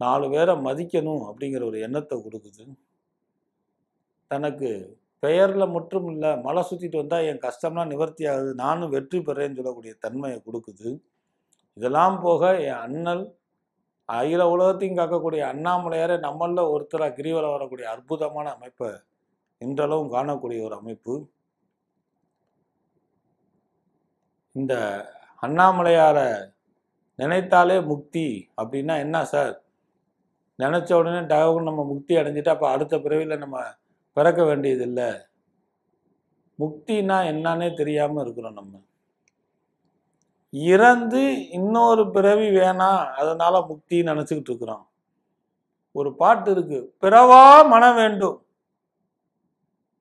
நாலு பேரை மதிக்கணும் அப்படிங்கிற ஒரு எண்ணத்தை கொடுக்குது. தனக்கு பெயரில் மட்டும் இல்லை மலை சுற்றிட்டு வந்தால் என் கஷ்டம்லாம் நிவர்த்தி ஆகுது. நானும் வெற்றி பெறேன்னு சொல்லக்கூடிய தன்மையை கொடுக்குது. இதெல்லாம் போக என் அண்ணல் அகில உலகத்தையும் காக்கக்கூடிய அண்ணாமலையாரே நம்மளில் ஒருத்தராக கிரிவலம் வரக்கூடிய அற்புதமான அமைப்பை இன்றளவும் காணக்கூடிய ஒரு அமைப்பு. இந்த அண்ணாமலையாரை நினைத்தாலே முக்தி அப்படின்னா என்ன சார்? நினச்ச உடனே டகவும் நம்ம முக்தி அடைஞ்சிட்டு அப்போ அடுத்த பிறவியில் நம்ம பிறக்க வேண்டியதில்லை. முக்தினா என்னன்னே தெரியாமல் இருக்கிறோம் நம்ம. இறந்து இன்னொரு பிறவி வேணாம் அதனால முக்தின்னு நினச்சிக்கிட்டு இருக்கிறோம். ஒரு பாட்டு இருக்கு பிறவா மனம் வேண்டும்.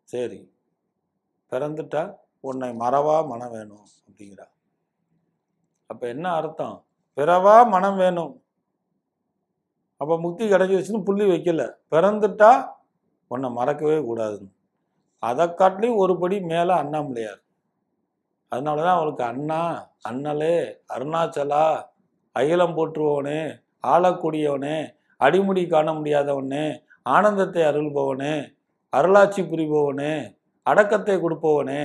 சரி. பிறந்துட்டா உன்னை மறவா மனம் வேணும் அப்படிங்கிறா. அப்போ என்ன அர்த்தம்? பிறவா மனம் வேணும். அப்போ முக்தி கிடைச்சிருச்சுன்னு புள்ளி வைக்கல. பிறந்துட்டா உன்னை மறக்கவே கூடாதுன்னு. அதை காட்டிலையும் ஒரு படி மேலே அண்ணாமலையார். அதனால தான் அவளுக்கு அண்ணா அண்ணலே அருணாச்சலா அகிலம் போற்றுபவனே ஆளக்கூடியவனே அடிமுடி காண முடியாதவனே ஆனந்தத்தை அருள்பவனே அருளாட்சி புரிபவனே அடக்கத்தை கொடுப்பவனே.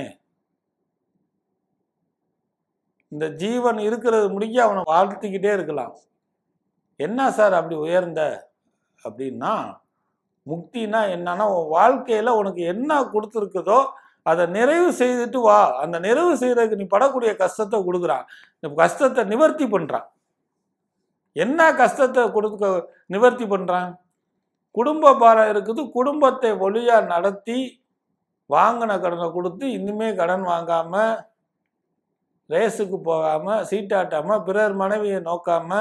இந்த ஜீவன் இருக்கிறது முடிக்க அவனை வாழ்த்திக்கிட்டே இருக்கலாம். என்ன சார் அப்படி உயர்ந்த அப்படின்னா முக்தினா என்னன்னா உன் வாழ்க்கையில உனக்கு என்ன கொடுத்துருக்குதோ அதை நிறைவு செய்துட்டு வா. அந்த நிறைவு செய்யறதுக்கு நீ படக்கூடிய கஷ்டத்தை கொடுக்குறான். இந்த கஷ்டத்தை நிவர்த்தி பண்ணுறான் என்ன கஷ்டத்தை கொடுக்க நிவர்த்தி பண்ணுறான் குடும்ப பாரம் இருக்குது. குடும்பத்தை ஒளியாக நடத்தி வாங்கின கடனை கொடுத்து இன்னுமே கடன் வாங்காம ரேஸுக்கு போகாம சீட்டாட்டாமல் பிறர் மனைவியை நோக்காம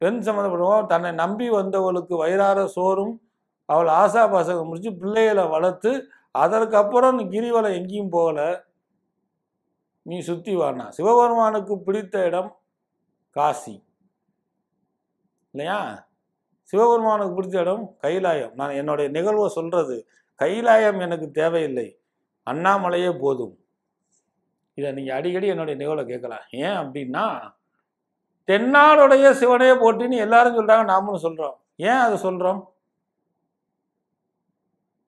பெண் சம்மந்தப்படுவோம் தன்னை நம்பி வந்தவளுக்கு வயிறார சோறும் அவள் ஆசா பாசகம் முடிச்சு பிள்ளைகளை வளர்த்து அதற்கப்புறம் கிரிவலம் எங்கேயும் போகல. நீ சுற்றி வானா சிவபெருமானுக்கு பிடித்த இடம் காசி. இல்லையா? சிவபெருமானுக்கு பிடித்த இடம் கைலாயம். நான் என்னுடைய நிகழ்வை சொல்கிறது கைலாயம் எனக்கு தேவையில்லை. அண்ணாமலையே போதும். இதை நீங்கள் அடிக்கடி என்னுடைய நிகழ்வை கேட்கலாம். ஏன் அப்படின்னா தென்னாடுடைய சிவனே போட்டின்னு எல்லாரும் சொல்கிறாங்க நாமளும் சொல்கிறோம் ஏன் அதை சொல்கிறோம்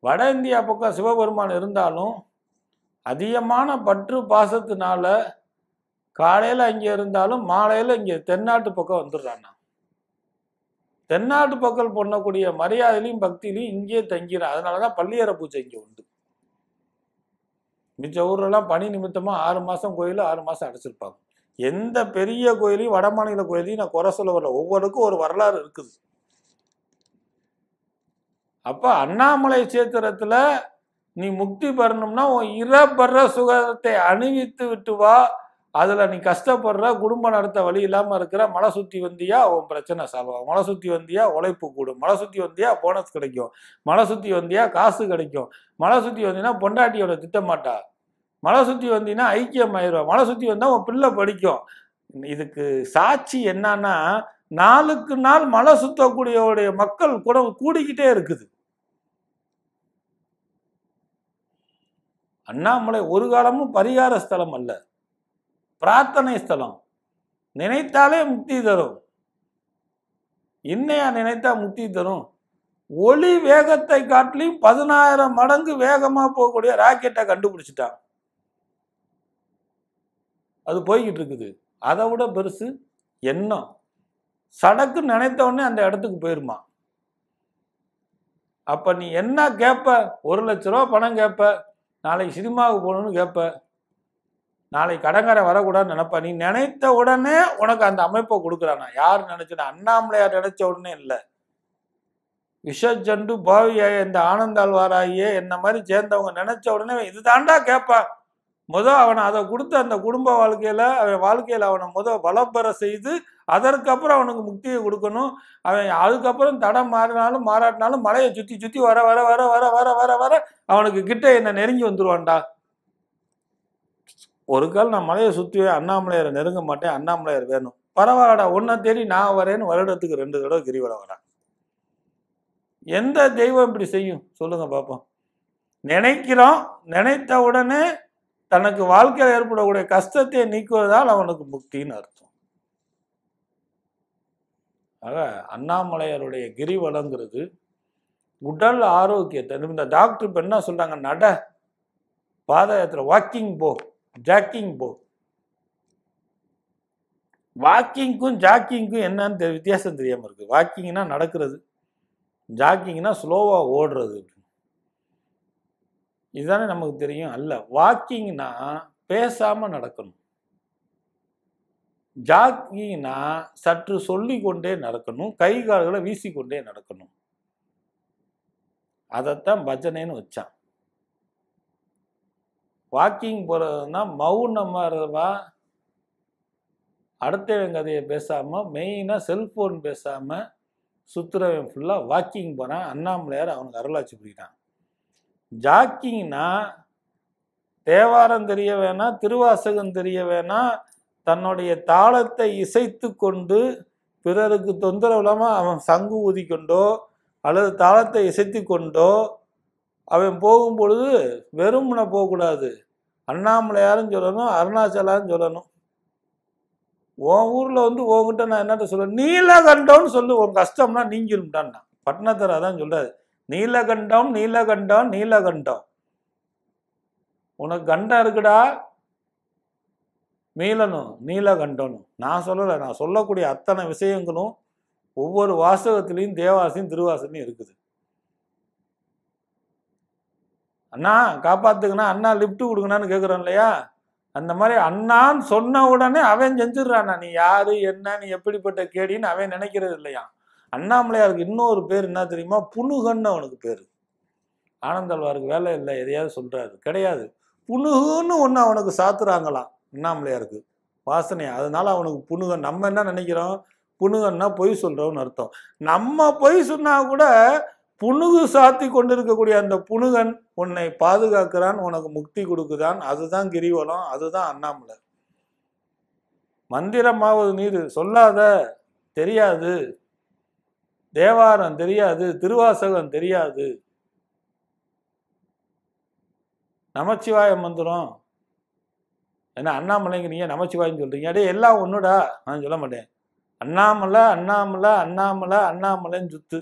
வட இந்தியா பக்கம் சிவபெருமான் இருந்தாலும் அதிகமான பற்று பாசத்தினால காலையில் அங்கே இருந்தாலும் மாலையில் இங்கே தென்னாட்டு பக்கம் வந்துடுறாண்ணா தென்னாட்டு பக்கம் பண்ணக்கூடிய மரியாதையிலையும் பக்தியிலையும் இங்கேயே தங்கிறான் அதனால தான் பள்ளியற பூஜை இங்கே உண்டு. மிச்ச ஊர்லலாம் பணி நிமித்தமாக ஆறு மாதம் கோயில் ஆறு மாதம் அடைச்சிருப்பாங்க. எந்த பெரிய கோயிலையும் வட மாநில கோயிலையும் நான் குறை சொல்ல வரல. ஒவ்வொருக்கும் ஒரு வரலாறு இருக்குது. அப்போ அண்ணாமலை சேத்திரத்தில் நீ முக்தி பெறணும்னா உன் இறப்படுற சுகத்தை அணிவித்து விட்டு வா. அதில் நீ கஷ்டப்படுற குடும்பம் நடத்த வழி இல்லாமல் இருக்கிற மலை சுற்றி வந்தியா உன் பிரச்சனை சால்வ் ஆகும். மலை சுற்றி வந்தியா உழைப்பு கூடும். மலை சுற்றி வந்தியா போனஸ் கிடைக்கும். மலை சுற்றி வந்தியா காசு கிடைக்கும். மலை சுற்றி வந்தீங்கன்னா பொண்டாட்டியோட திட்டமாட்டா. மலை சுற்றி வந்தீங்கன்னா ஐக்கியம் ஆயிடுவா மலை சுற்றி வந்தால் உன் பிள்ளை படிக்கும். இதுக்கு சாட்சி என்னன்னா நாளுக்கு நாள் மலை சுத்தக்கூடியவுடைய மக்கள் கூட கூடிக்கிட்டே இருக்குது. அண்ணாமலை ஒரு காலமும் பரிகார ஸ்தலம் அல்ல. பிரார்த்தனை ஸ்தலம். நினைத்தாலே முக்தி தரும். என்னையா நினைத்தா முக்தி தரும்? ஒளி வேகத்தை காட்டிலையும் பதினாயிரம் மடங்கு வேகமாக போகக்கூடிய ராக்கெட்டை கண்டுபிடிச்சிட்டான். அது போய்கிட்டு இருக்குது. அதை விட பெருசு எண்ணம். சடக்கு நினைத்தவொடனே அந்த இடத்துக்கு போயிருமா? அப்போ நீ என்ன கேட்ப ஒரு லட்ச ரூபா பணம் கேட்ப நாளைக்கு சினிமாவுக்கு போகணும்னு கேட்ப நாளைக்கு கடங்கரை வரக்கூடாதுன்னு நினைப்ப. நீ நினைத்த உடனே உனக்கு அந்த அமைப்பை கொடுக்குறானா யார் நினைச்சுனா அண்ணாமலையார் நினைச்ச உடனே இல்லை. விஷஜண்டு பாவியாய இந்த ஆனந்தாழ்வாராயே என்ன மாதிரி சேர்ந்தவங்க நினைச்ச உடனே இதுதாண்டா கேட்பான் முத அவனை அதை கொடுத்து அந்த குடும்ப வாழ்க்கையில் அவன் வாழ்க்கையில் அவனை முத வளப்பெற செய்து அதற்கப்புறம் அவனுக்கு முக்தியை கொடுக்கணும். அவன் அதுக்கப்புறம் தடம் மாறினாலும் மாறாட்டினாலும் மலையை சுற்றி சுற்றி வர வர வர வர வர வர வர அவனுக்கு கிட்ட என்ன நெருங்கி வந்துடுவான்டா ஒரு கால் நான் மலையை சுற்றுவேன் அண்ணாமலையரை நெருங்க மாட்டேன் அண்ணாமலையார் வேணும். பரவாயில்லடா உன்னை தேடி நான் வரேன்னு வருடத்துக்கு ரெண்டு தடவை கிரிவலம் வரேன். எந்த தெய்வம் இப்படி செய்யும்? சொல்லுங்க பார்ப்போம் நினைக்கிறோம் நினைத்த உடனே தனக்கு வாழ்க்கையில் ஏற்படக்கூடிய கஷ்டத்தை நீக்குவதால் அவனுக்கு முக்தின்னு அர்த்தம். ஆக கிரி கிரிவலங்கிறது உடல் ஆரோக்கியத்தை இந்த டாக்டர் இப்போ என்ன சொல்கிறாங்க நட பாத யாத்திரை வாக்கிங் போ ஜாக்கிங் போ. வாக்கிங்க்கும் ஜாக்கிங்க்கும் என்னன்னு வித்தியாசம் தெரியாமல் இருக்குது வாக்கிங்னா நடக்கிறது ஜாக்கிங்னா ஸ்லோவாக ஓடுறது. இதுதானே நமக்கு தெரியும். அல்ல வாக்கிங்னா பேசாம நடக்கணும். ஜாக்கிங்னா சற்று சொல்லி கொண்டே நடக்கணும். கை கால்களை வீசிக்கொண்டே நடக்கணும். அதைத்தான் பஜனைன்னு வச்சான். வாக்கிங் போகிறதுனா மௌனமாக அடுத்தவன் கதையை பேசாம மெயினாக செல்போன் பேசாம சுத்துறவன் ஃபுல்லாக வாக்கிங் போகிறான் அண்ணாமலையார் அவனுக்கு அருளாட்சி புரியிட்டான் ஜாக்கிங்னா தேவாரம் தெரிய வேணாம் திருவாசகம் தெரிய வேணாம் தன்னுடைய தாளத்தை இசைத்து கொண்டு பிறருக்கு தொந்தரவு இல்லாமல் அவன் சங்கு ஊதி கொண்டோ அல்லது தாளத்தை இசைத்து கொண்டோ அவன் போகும் பொழுது வெறும்னை போகக்கூடாது. அண்ணாமலையாரும் சொல்லணும் அருணாச்சலான்னு சொல்லணும். உன் ஊரில் வந்து உங்ககிட்ட நான் என்னட்ட சொல்ல நீலகண்டம்னு சொல்லு உன் கஷ்டம்னா நீங்கிரும்டான் பட்னத்தர் அதான் சொல்கிறாரு நீலகண்டம் நீலகண்டம் நீலகண்டம். உனக்கு கண்டம் இருக்குடா. மீளனும் நீலகண்டனும் நான் சொல்லலை நான் சொல்லக்கூடிய அத்தனை விஷயங்களும் ஒவ்வொரு வாசகத்திலையும் தேவாசையும் திருவாசனையும் இருக்குது. அண்ணா காப்பாத்துக்கண்ணா அண்ணா லிஃப்ட் கொடுங்கண்ணான்னு கேட்குறோம் இல்லையா? அந்த மாதிரி அண்ணான்னு சொன்ன உடனே அவன் செஞ்சிடுறான் நீ யாரு என்ன நீ எப்படிப்பட்ட கேடின்னு அவன் நினைக்கிறது இல்லையா? அண்ணாமலையாருக்கு இன்னொரு பேர் என்ன தெரியுமா? புனுகன்னு அவனுக்கு பேர். ஆனந்தல்வாருக்கு வேலை இல்லை எதையாவது சொல்கிறாரு கிடையாது. புனுகுன்னு ஒன்று அவனுக்கு சாத்துறாங்களாம் அண்ணாமலையாருக்கு. வாசனை அதனால அவனுக்கு புனுகன் நம்ம என்ன நினைக்கிறோம்? புனுகன்னா பொய் சொல்கிறோம்னு அர்த்தம். நம்ம பொய் சொன்னால் கூட புனுகு சாத்தி கொண்டிருக்கக்கூடிய அந்த புனுகன் உன்னை பாதுகாக்கிறான் உனக்கு முக்தி கொடுக்குதான். அதுதான் கிரிவலம் அதுதான் அண்ணாமலை. மந்திரமாவது நீர் சொல்லாத தெரியாது. தேவாரம் தெரியாது திருவாசகம் தெரியாது. நமச்சிவாய மந்திரம். என்ன அண்ணாமலைங்க நீங்க நமச்சிவாயன்னு சொல்றீங்க. அடே எல்லாம் ஒண்ணுடா? நான் சொல்ல மாட்டேன். அண்ணாமலை அண்ணாமலை அண்ணாமலை அண்ணாமலைன்னு சுத்து.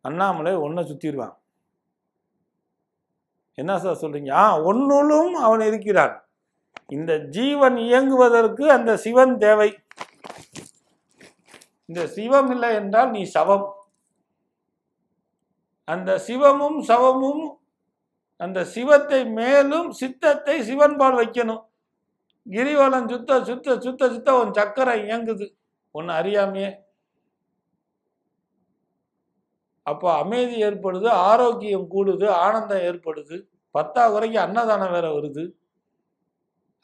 அண்ணாமலை ஒன்றை சுத்திடுவான். என்ன சார் சொல்றீங்க? ஆ ஒன்னுளும் அவன் இருக்கிறான். இந்த ஜீவன் இயங்குவதற்கு அந்த சிவன் தேவை. இந்த சிவம் இல்லை என்றால் நீ சவம். அந்த சிவமும் சவமும் அந்த சிவத்தை மேலும் சித்தத்தை சிவன்பால் வைக்கணும். கிரிவலம் சுத்த சுத்த சுத்த சுத்த உன் சக்கரை இயங்குது. ஒன்று அறியாமையே. அப்போ அமைதி ஏற்படுது ஆரோக்கியம் கூடுது ஆனந்தம் ஏற்படுது. பத்தாக்குறைக்கு அன்னதானம் வேற வருது.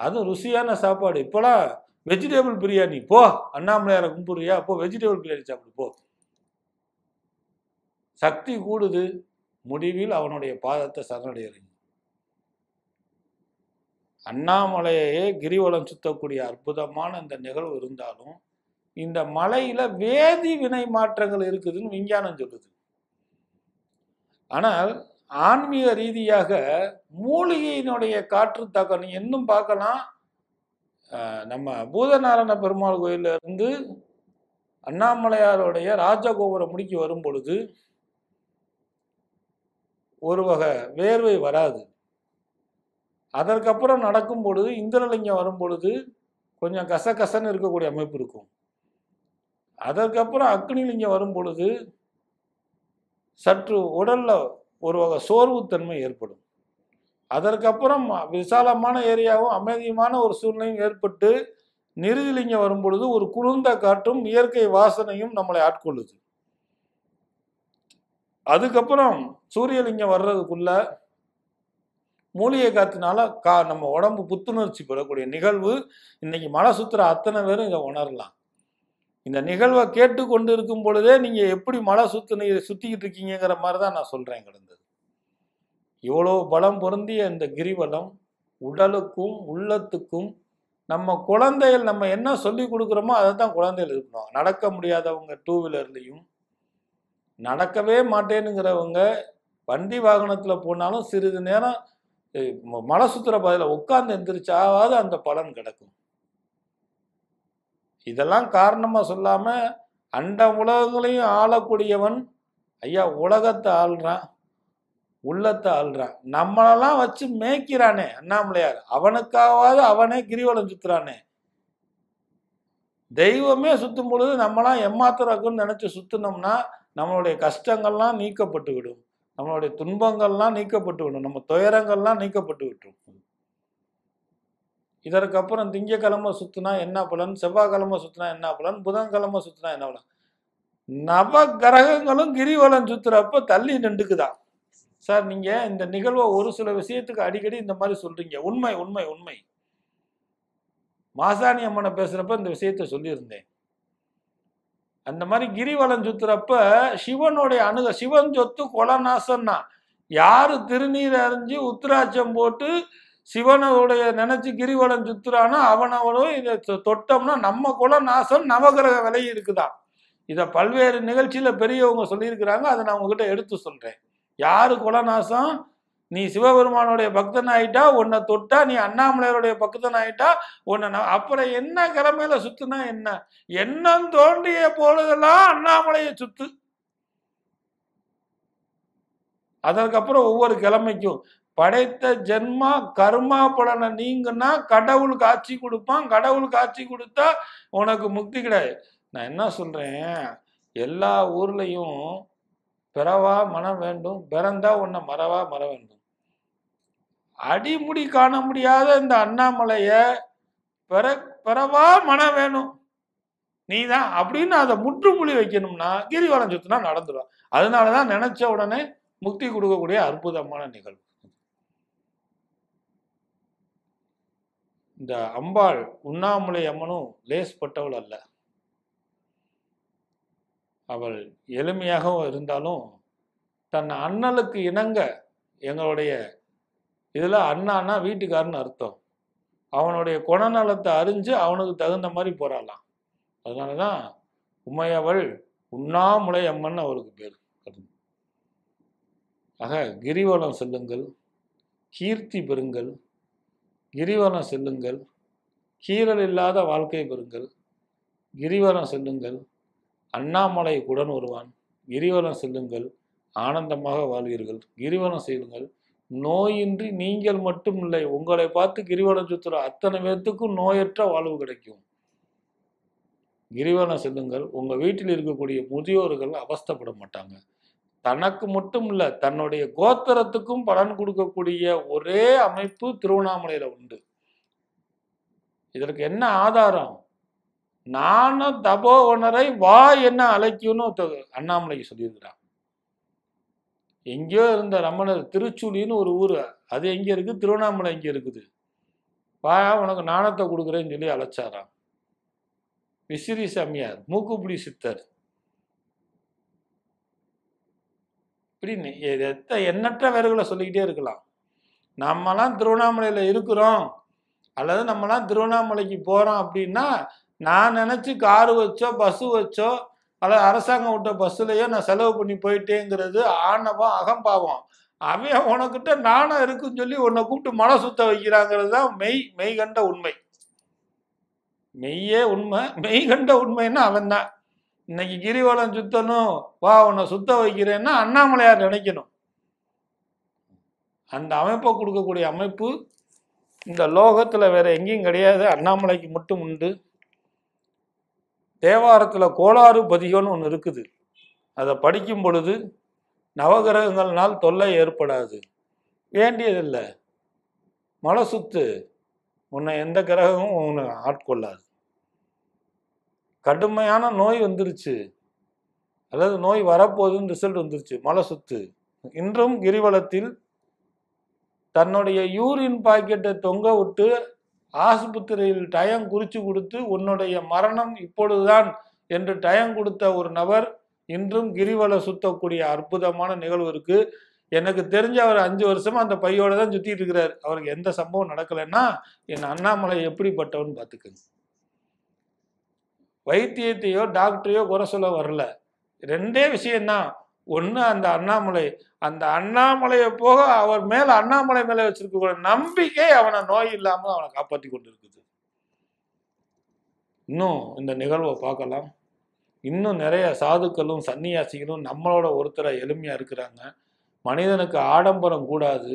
அதுவும் ருசியான சாப்பாடு. இப்போலாம் வெஜிடபிள் பிரியாணி போ அண்ணாமலையாரை கும்பிடுறியா? போ வெஜிடபிள் பிரியாணி சாப்பிடு போ. சக்தி கூடுது முடிவில் அவனுடைய பாதத்தை சரணடைகிறீங்க அண்ணாமலையே கிரிவலம் சுத்தக்கூடிய அற்புதமான இந்த நிகழ்வு இருந்தாலும் இந்த மலையில வேதி வினை மாற்றங்கள் இருக்குதுன்னு விஞ்ஞானம் சொல்லுது. ஆனால் ஆன்மீக ரீதியாக மூலிகையினுடைய காற்று தாக்கம் இன்னும் பார்க்கலாம் நம்ம பூதநாராயண பெருமாள் கோயில்ல இருந்து அண்ணாமலையாருடைய ராஜகோபுரம் முடிக்கி வரும் பொழுது ஒரு வகை வேர்வை வராது. அதற்கப்புறம் நடக்கும் பொழுது இந்திரலிங்கம் வரும் பொழுது கொஞ்சம் கசகசன்னு இருக்கக்கூடிய அமைப்பு இருக்கும். அதற்கப்புறம் அக்னிலிங்கம் வரும் பொழுது சற்று உடலில் ஒரு வகை சோர்வுத்தன்மை ஏற்படும். அதற்கப்புறம் விசாலமான ஏரியாவும் அமைதியுமான ஒரு சூழ்நிலையும் ஏற்பட்டு நிறுதிலிங்கம் வரும்பொழுது ஒரு குளிர்ந்த காற்றும் இயற்கை வாசனையும் நம்மளை ஆட்கொள்ளுது. அதுக்கப்புறம் சூரியலிங்கம் வர்றதுக்குள்ள மூலிகை காத்தினால கா நம்ம உடம்பு புத்துணர்ச்சி பெறக்கூடிய நிகழ்வு. இன்னைக்கு மலை சுற்றுற அத்தனை பேரும் இதை உணரலாம். இந்த நிகழ்வை கேட்டு கொண்டு இருக்கும் பொழுதே நீங்கள் எப்படி மலை சுத்து சுற்றிக்கிட்டு இருக்கீங்கிற மாதிரி தான் நான் சொல்கிறேன் கிடந்தது. இவ்வளோ பலம் பொருந்திய இந்த கிரிவலம் உடலுக்கும் உள்ளத்துக்கும் நம்ம குழந்தைகள் நம்ம என்ன சொல்லி கொடுக்குறோமோ அதை தான் குழந்தைகள் இருக்கணும் நடக்க முடியாதவங்க டூ வீலர்லேயும் நடக்கவே மாட்டேனுங்கிறவங்க வண்டி வாகனத்தில் போனாலும் சிறிது நேரம் மலை சுத்துற பதில உட்கார்ந்து எந்திரிச்சாவது அந்த பலன் கிடைக்கும். இதெல்லாம் காரணமாக சொல்லாமல் அண்ட உலகங்களையும் ஆளக்கூடியவன் ஐயா உலகத்தை ஆள்றான். உள்ளத்தை ஆள்றான் நம்மளெல்லாம் வச்சு மேய்க்கிறானே அண்ணாமலையார். அவனுக்காவது அவனே கிரிவலம் சுத்துறானே. தெய்வமே சுத்தும் பொழுது நம்மளாம் எம்மாத்திரக்குன்னு நினைச்சு சுத்தினோம்னா நம்மளுடைய கஷ்டங்கள்லாம் நீக்கப்பட்டு விடும். நம்மளுடைய துன்பங்கள்லாம் நீக்கப்பட்டு விடும். நம்ம துயரங்கள்லாம் நீக்கப்பட்டு விட்டுரும். இதற்கப்புறம் திங்கக்கிழமை சுத்தினா என்ன பலன்? செவ்வாய்க்கிழமை சுத்தினா என்ன பலன்? புதன்கிழமை சுத்தினா என்ன பலன்? நவ கிரகங்களும் கிரிவலம் சுத்துறப்ப தள்ளி நின்றுக்குதான். சார் நீங்க இந்த நிகழ்வை ஒரு சில விஷயத்துக்கு அடிக்கடி இந்த மாதிரி சொல்றீங்க. உண்மை உண்மை உண்மை. மாசாணி அம்மனை பேசுறப்ப இந்த விஷயத்த சொல்லியிருந்தேன். அந்த மாதிரி கிரிவலம் சுத்துறப்ப சிவனுடைய அணுக சிவன் சொத்து கொலநாசன்னா யாரு திருநீர் அறிஞ்சு உத்திராட்சம் போட்டு சிவனுடைய நினைச்சு கிரிவலம் சுத்துறானோ அவனவனும் இதை தொ- தொட்டோம்னா நம்ம குல நாசம் நவகிரக விலை இருக்குதான் இதை பல்வேறு நிகழ்ச்சியில பெரியவங்க சொல்லியிருக்கிறாங்க. அதை நான் உங்ககிட்ட எடுத்து சொல்றேன். யாரு குலநாசம்? நீ சிவபெருமானுடைய பக்தன் ஆயிட்டா உன்னை தொட்டா நீ அண்ணாமலையருடைய பக்தன் ஆயிட்டா உன்னை அப்புறம் என்ன கிழமையில சுத்துனா என்ன? எண்ணம் தோண்டிய பொழுதெல்லாம் அண்ணாமலையை சுத்து. அதற்கப்புறம் ஒவ்வொரு கிழமைக்கும் படைத்த ஜென்மா கர்மா பலனை நீங்கன்னா கடவுள் காட்சி கொடுப்பான். கடவுள் காட்சி கொடுத்தா உனக்கு முக்தி கிடையாது. நான் என்ன சொல்றேன்? எல்லா ஊர்லயும் பிறவா மனம் வேண்டும் பிறந்தா உன்னை மறவா மற வேண்டும். அடிமுடி காண முடியாத இந்த அண்ணாமலைய பிற பிறவா மனம் வேணும். நீ தான் அப்படின்னு அதை முற்றுமொழி வைக்கணும்னா கிரிவலம் சுத்தினா நடந்துடும் அதனாலதான் நினைச்ச உடனே முக்தி கொடுக்கக்கூடிய அற்புதமான நிகழ்வு. இந்த அம்பாள் உண்ணாமுலை அம்மனும் லேஸ்பட்டவள் அல்ல. அவள் எளிமையாகவும் இருந்தாலும் தன் அண்ணலுக்கு இணங்க எங்களுடைய இதில் அண்ணான்னா வீட்டுக்காரன்னு அர்த்தம். அவனுடைய குணநலத்தை அறிஞ்சு அவனுக்கு தகுந்த மாதிரி போராடலாம். அதனால தான் உமையவள் உண்ணாமுலை அம்மன் அவளுக்கு பேர். ஆக கிரிவலம் செல்லுங்கள் கீர்த்தி பெறுங்கள் கிரிவலம் செல்லுங்கள் கீறல் இல்லாத வாழ்க்கை பெறுங்கள் கிரிவலம் செல்லுங்கள் அண்ணாமலை உடன் வருவான் கிரிவலம் செல்லுங்கள் ஆனந்தமாக வாழ்வீர்கள். கிரிவலம் செய்யுங்கள். நோயின்றி நீங்கள் மட்டும் இல்லை உங்களை பார்த்து கிரிவலம் சுற்றுற அத்தனை பேர்த்துக்கும் நோயற்ற வாழ்வு கிடைக்கும். கிரிவலம் செல்லுங்கள். உங்கள் வீட்டில் இருக்கக்கூடிய முதியோர்கள் அவஸ்தைப்பட மாட்டாங்க. தனக்கு மட்டும் இல்லை தன்னுடைய கோத்திரத்துக்கும் பலன் கொடுக்கக்கூடிய ஒரே அமைப்பு திருவண்ணாமலையில் உண்டு. இதற்கு என்ன ஆதாரம்? நானும் தபோவனரை வா என்ன அழைக்கும்னு அண்ணாமலைக்கு சொல்லியிருக்கிறான் எங்கேயோ இருந்த ரமணர் திருச்சுழின்னு ஒரு ஊர் அது எங்கே இருக்குது திருவண்ணாமலை எங்கே இருக்குது? வா உனக்கு நாணத்தை கொடுக்குறேன்னு சொல்லி அழைச்சாராம். விசிறி சாமியார் மூக்குப்பிடி சித்தர். இப்படின்னு எத்தனை எத்த எண்ணற்ற வேறுகளை சொல்லிக்கிட்டே இருக்கலாம். நம்மலாம் திருவண்ணாமலையில் இருக்கிறோம். அல்லது நம்மலாம் திருவண்ணாமலைக்கு போகிறோம் அப்படின்னா நான் நினச்சி காரு வச்சோ பஸ்ஸு வச்சோ அல்லது அரசாங்கம் விட்ட பஸ்ஸுலையோ நான் செலவு பண்ணி போயிட்டேங்கிறது ஆணவம் அகம்பாவம். அவன் உனக்கிட்ட நாணம் இருக்குன்னு சொல்லி உன்னை கூப்பிட்டு மலை சுத்த வைக்கிறாங்கிறது தான் மெய் மெய் கண்ட உண்மை. மெய்யே உண்மை மெய் கண்ட உண்மைன்னா அவன் தான். இன்னைக்கு கிரிவலம் சுத்தணும் வா உன்னை சுத்த வைக்கிறேன்னா அண்ணாமலையார் நினைக்கணும். அந்த அமைப்பை கொடுக்கக்கூடிய அமைப்பு இந்த லோகத்தில் வேற எங்கேயும் கிடையாது. அண்ணாமலைக்கு மட்டும் உண்டு. தேவாரத்தில் கோளாறு பதிகம்னு ஒன்று இருக்குது. அதை படிக்கும் பொழுது நவகிரகங்கள்னால் தொல்லை ஏற்படாது. வேண்டியதில்லை. மலை சுத்து. உன்னை எந்த கிரகமும் உன்னை ஆட்கொள்ளாது. கடுமையான நோய் வந்துருச்சு. அல்லது நோய் வரப்போகுதுன்னு ரிசல்ட் வந்துருச்சு. மலை சுத்து. இன்றும் கிரிவலத்தில் தன்னுடைய யூரின் பாக்கெட்டை தொங்க விட்டு ஆஸ்பத்திரியில் டயம் குறித்து கொடுத்து உன்னுடைய மரணம் இப்பொழுதுதான் என்று டயம் கொடுத்த ஒரு நபர் இன்றும் கிரிவல சுத்தக்கூடிய அற்புதமான நிகழ்வு இருக்கு. எனக்கு தெரிஞ்ச அவர் அஞ்சு வருஷமா அந்த பையோட தான் சுத்திட்டு இருக்கிறார். அவருக்கு எந்த சம்பவம் நடக்கலைன்னா என் அண்ணாமலை எப்படிப்பட்டவன் பார்த்துக்கங்க. வைத்தியத்தையோ டாக்டரையோ குறை சொல்ல வரல. ரெண்டே விஷயம்தான். ஒன்று அந்த அண்ணாமலை அந்த அண்ணாமலையை போக அவர் மேல அண்ணாமலை மேல வச்சிருக்க நம்பிக்கை அவனை நோய் இல்லாம அவனை காப்பாற்றி கொண்டு இருக்குது இன்னும் இந்த நிகழ்வை பார்க்கலாம். இன்னும் நிறைய சாதுக்களும் சன்னியாசிகளும் நம்மளோட ஒருத்தரை எளிமையா இருக்கிறாங்க. மனிதனுக்கு ஆடம்பரம் கூடாது.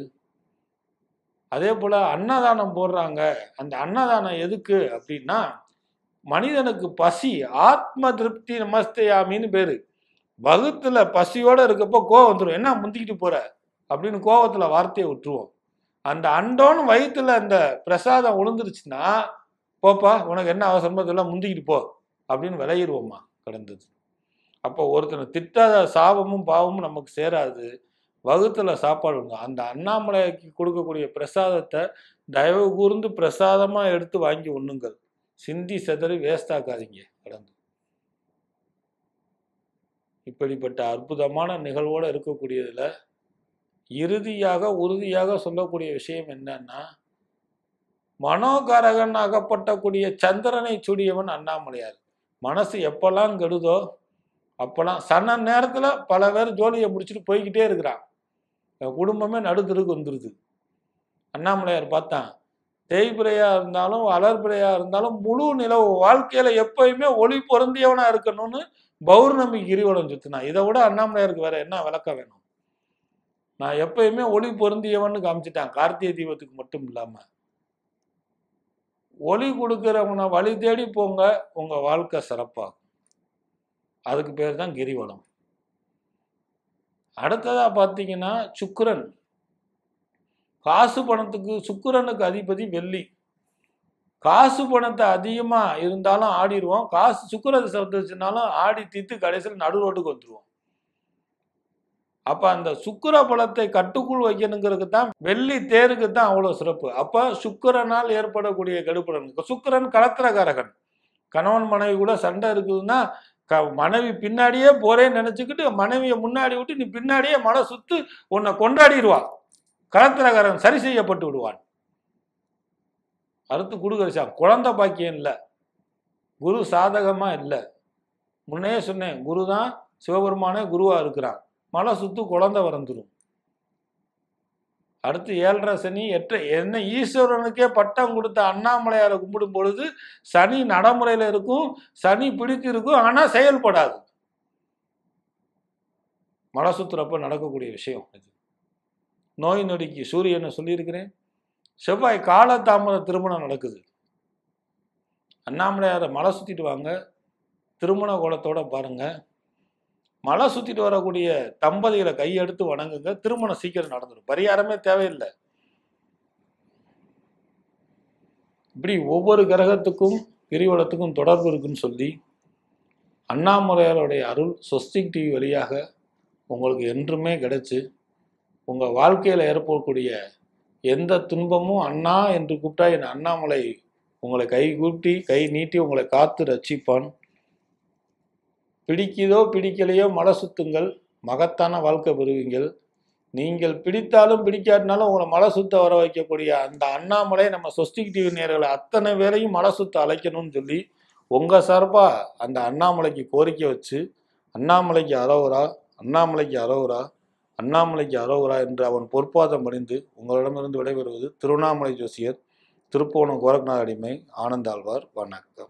அதே போல அன்னதானம் போடுறாங்க. அந்த அன்னதானம் எதுக்கு அப்படின்னா மனிதனுக்கு பசி ஆத்ம திருப்தி நமஸ்தேயாமின்னு பேரு. வகுத்துல பசியோட இருக்கப்போ கோவம் வந்துடும் என்ன முந்திக்கிட்டு போற? அப்படின்னு கோவத்துல வார்த்தையை விட்டுருவோம். அந்த அண்டோன்னு வயிற்றுல அந்த பிரசாதம் உளுந்துருச்சுன்னா போப்பா உனக்கு என்ன அவசரமோ இதெல்லாம் முந்திக்கிட்டு போ. அப்படின்னு விளையிடுவோம்மா கிடந்தது. அப்போ ஒருத்தனை திட்டாத சாபமும் பாவமும் நமக்கு சேராது. வகுத்துல சாப்பாடு உண்டு. அந்த அண்ணாமலைக்கு கொடுக்கக்கூடிய பிரசாதத்தை தயவு கூர்ந்து பிரசாதமாக எடுத்து வாங்கி உண்ணுங்கள். சிந்தி செதறி வேஸ்டாக்காதீங்க கடந்து. இப்படிப்பட்ட அற்புதமான நிகழ்வோடு இருக்கக்கூடியதில் இறுதியாக உறுதியாக சொல்லக்கூடிய விஷயம் என்னன்னா மனோகாரகன் அகப்பட்டக்கூடிய சந்திரனை சுடியவன் அண்ணாமலையார். மனசு எப்பெல்லாம் கெடுதோ அப்பெல்லாம் சன நேரத்தில் பல பேர் ஜோலியை முடிச்சுட்டு போய்கிட்டே இருக்கிறான். என் குடும்பமே நடுத்தருக்கு வந்துடுது அண்ணாமலையார் பார்த்தான். தேய்பிரையாக இருந்தாலும் வளர்பிரையா இருந்தாலும் முழு நிலவு வாழ்க்கையில் எப்பயுமே ஒளி பொருந்தியவனாக இருக்கணும்னு பௌர்ணமி கிரிவலம் சுத்தினா இதை விட அண்ணாமலையாருக்கு வேற என்ன விளக்கம் வேணும்? நான் எப்பயுமே ஒளி பொருந்தியவன்னு காமிச்சிட்டான். கார்த்திகை தீபத்துக்கு மட்டும் இல்லாம. ஒளி கொடுக்கிறவனை வழி தேடி போங்க உங்க வாழ்க்கை சிறப்பாகும். அதுக்கு பேர் தான் கிரிவலம். அடுத்ததா பார்த்தீங்கன்னா சுக்கரன். காசு பணத்துக்கு சுக்கிரனுக்கு அதிபதி வெள்ளி. காசு பணத்தை அதிகமாக இருந்தாலும் ஆடிடுவோம் காசு சுக்கிர திசை ஆடி தீத்து கடைசியில் நடு ரோட்டுக்கு வந்துடுவோம் அப்போ அந்த சுக்கிர பலத்தை கட்டுக்குள் வைக்கணுங்கிறதுக்கு தான் வெள்ளி தேருக்கு தான் அவ்வளோ சிறப்பு. அப்போ சுக்கரனால் ஏற்படக்கூடிய கெடுப்பலன் சுக்கிரன் கலத்திரகாரகன் கணவன் மனைவி கூட சண்டை இருக்குதுன்னா க மனைவி பின்னாடியே போறேன்னு நினச்சிக்கிட்டு மனைவியை முன்னாடி விட்டு நீ பின்னாடியே மலை சுத்து உன்னை கொண்டாடிடுவா. கலத்திரகாரன் சரி செய்யப்பட்டு விடுவான். அறுத்து கொடுக்கறிச்சான் குழந்தை பாக்கியம் இல்லை. குரு சாதகமாக இல்லை. முன்னே சொன்னேன் குரு தான் சிவபெருமானே குருவாக இருக்கிறான். மலை சுத்து குழந்தை வறந்துடும் அடுத்து ஏழரை சனி எட்ட என்ன ஈஸ்வரனுக்கே பட்டம் கொடுத்த அண்ணாமலையாரை கும்பிடும் பொழுது சனி நடைமுறையில் இருக்கும் சனி பிடித்து இருக்கும் ஆனால் செயல்படாது. மலை சுத்துறப்ப நடக்கக்கூடிய விஷயம் இது. நோய் நொடிக்கு சூரியனை சொல்லியிருக்கிறேன். செவ்வாய் காலதாமத திருமணம் நடக்குது. அண்ணாமலையாரை மலை சுற்றிட்டு வாங்க. திருமண கோலத்தோட பாருங்க. மலை சுற்றிட்டு வரக்கூடிய தம்பதிகளை கையெடுத்து வணங்குங்க. திருமணம் சீக்கிரம் நடந்துடும் பரிகாரமே தேவையில்லை. இப்படி ஒவ்வொரு கிரகத்துக்கும் கிரிவலத்துக்கும் தொடர்பு இருக்குன்னு சொல்லி அண்ணாமலையாருடைய அருள் சொஸ்திக் டிவி வழியாக உங்களுக்கு என்றுமே கிடைச்சி உங்கள் வாழ்க்கையில் ஏற்படக்கூடிய எந்த துன்பமும் அண்ணா என்று கூப்பிட்டா என் அண்ணாமலை உங்களை கை கூட்டி கை நீட்டி உங்களை காத்து ரட்சிப்பான். பிடிக்குதோ பிடிக்கலையோ மலை சுத்துங்கள் மகத்தான வாழ்க்கை பெறுவீங்கள். நீங்கள் பிடித்தாலும் பிடிக்காட்டினாலும் உங்களை மலை சுத்த வர வைக்கக்கூடிய அந்த அண்ணாமலை நம்ம சொஸ்டிக் டிவி நேர்களை அத்தனை பேரையும் மலை சுத்த அழைக்கணும்னு சொல்லி உங்கள் சார்பாக அந்த அண்ணாமலைக்கு கோரிக்கை வச்சு அண்ணாமலைக்கு அறவுரா அண்ணாமலைக்கு அறவுரா அண்ணாமலைக்கு அரோகரா என்று அவன் பொற்பாதம் பணிந்து உங்களிடமிருந்து விடைபெறுவது திருவண்ணாமலை ஜோசியர் திருப்போணம் கோரக்நாத் அடிமை ஆனந்தாழ்வார். வணக்கம்.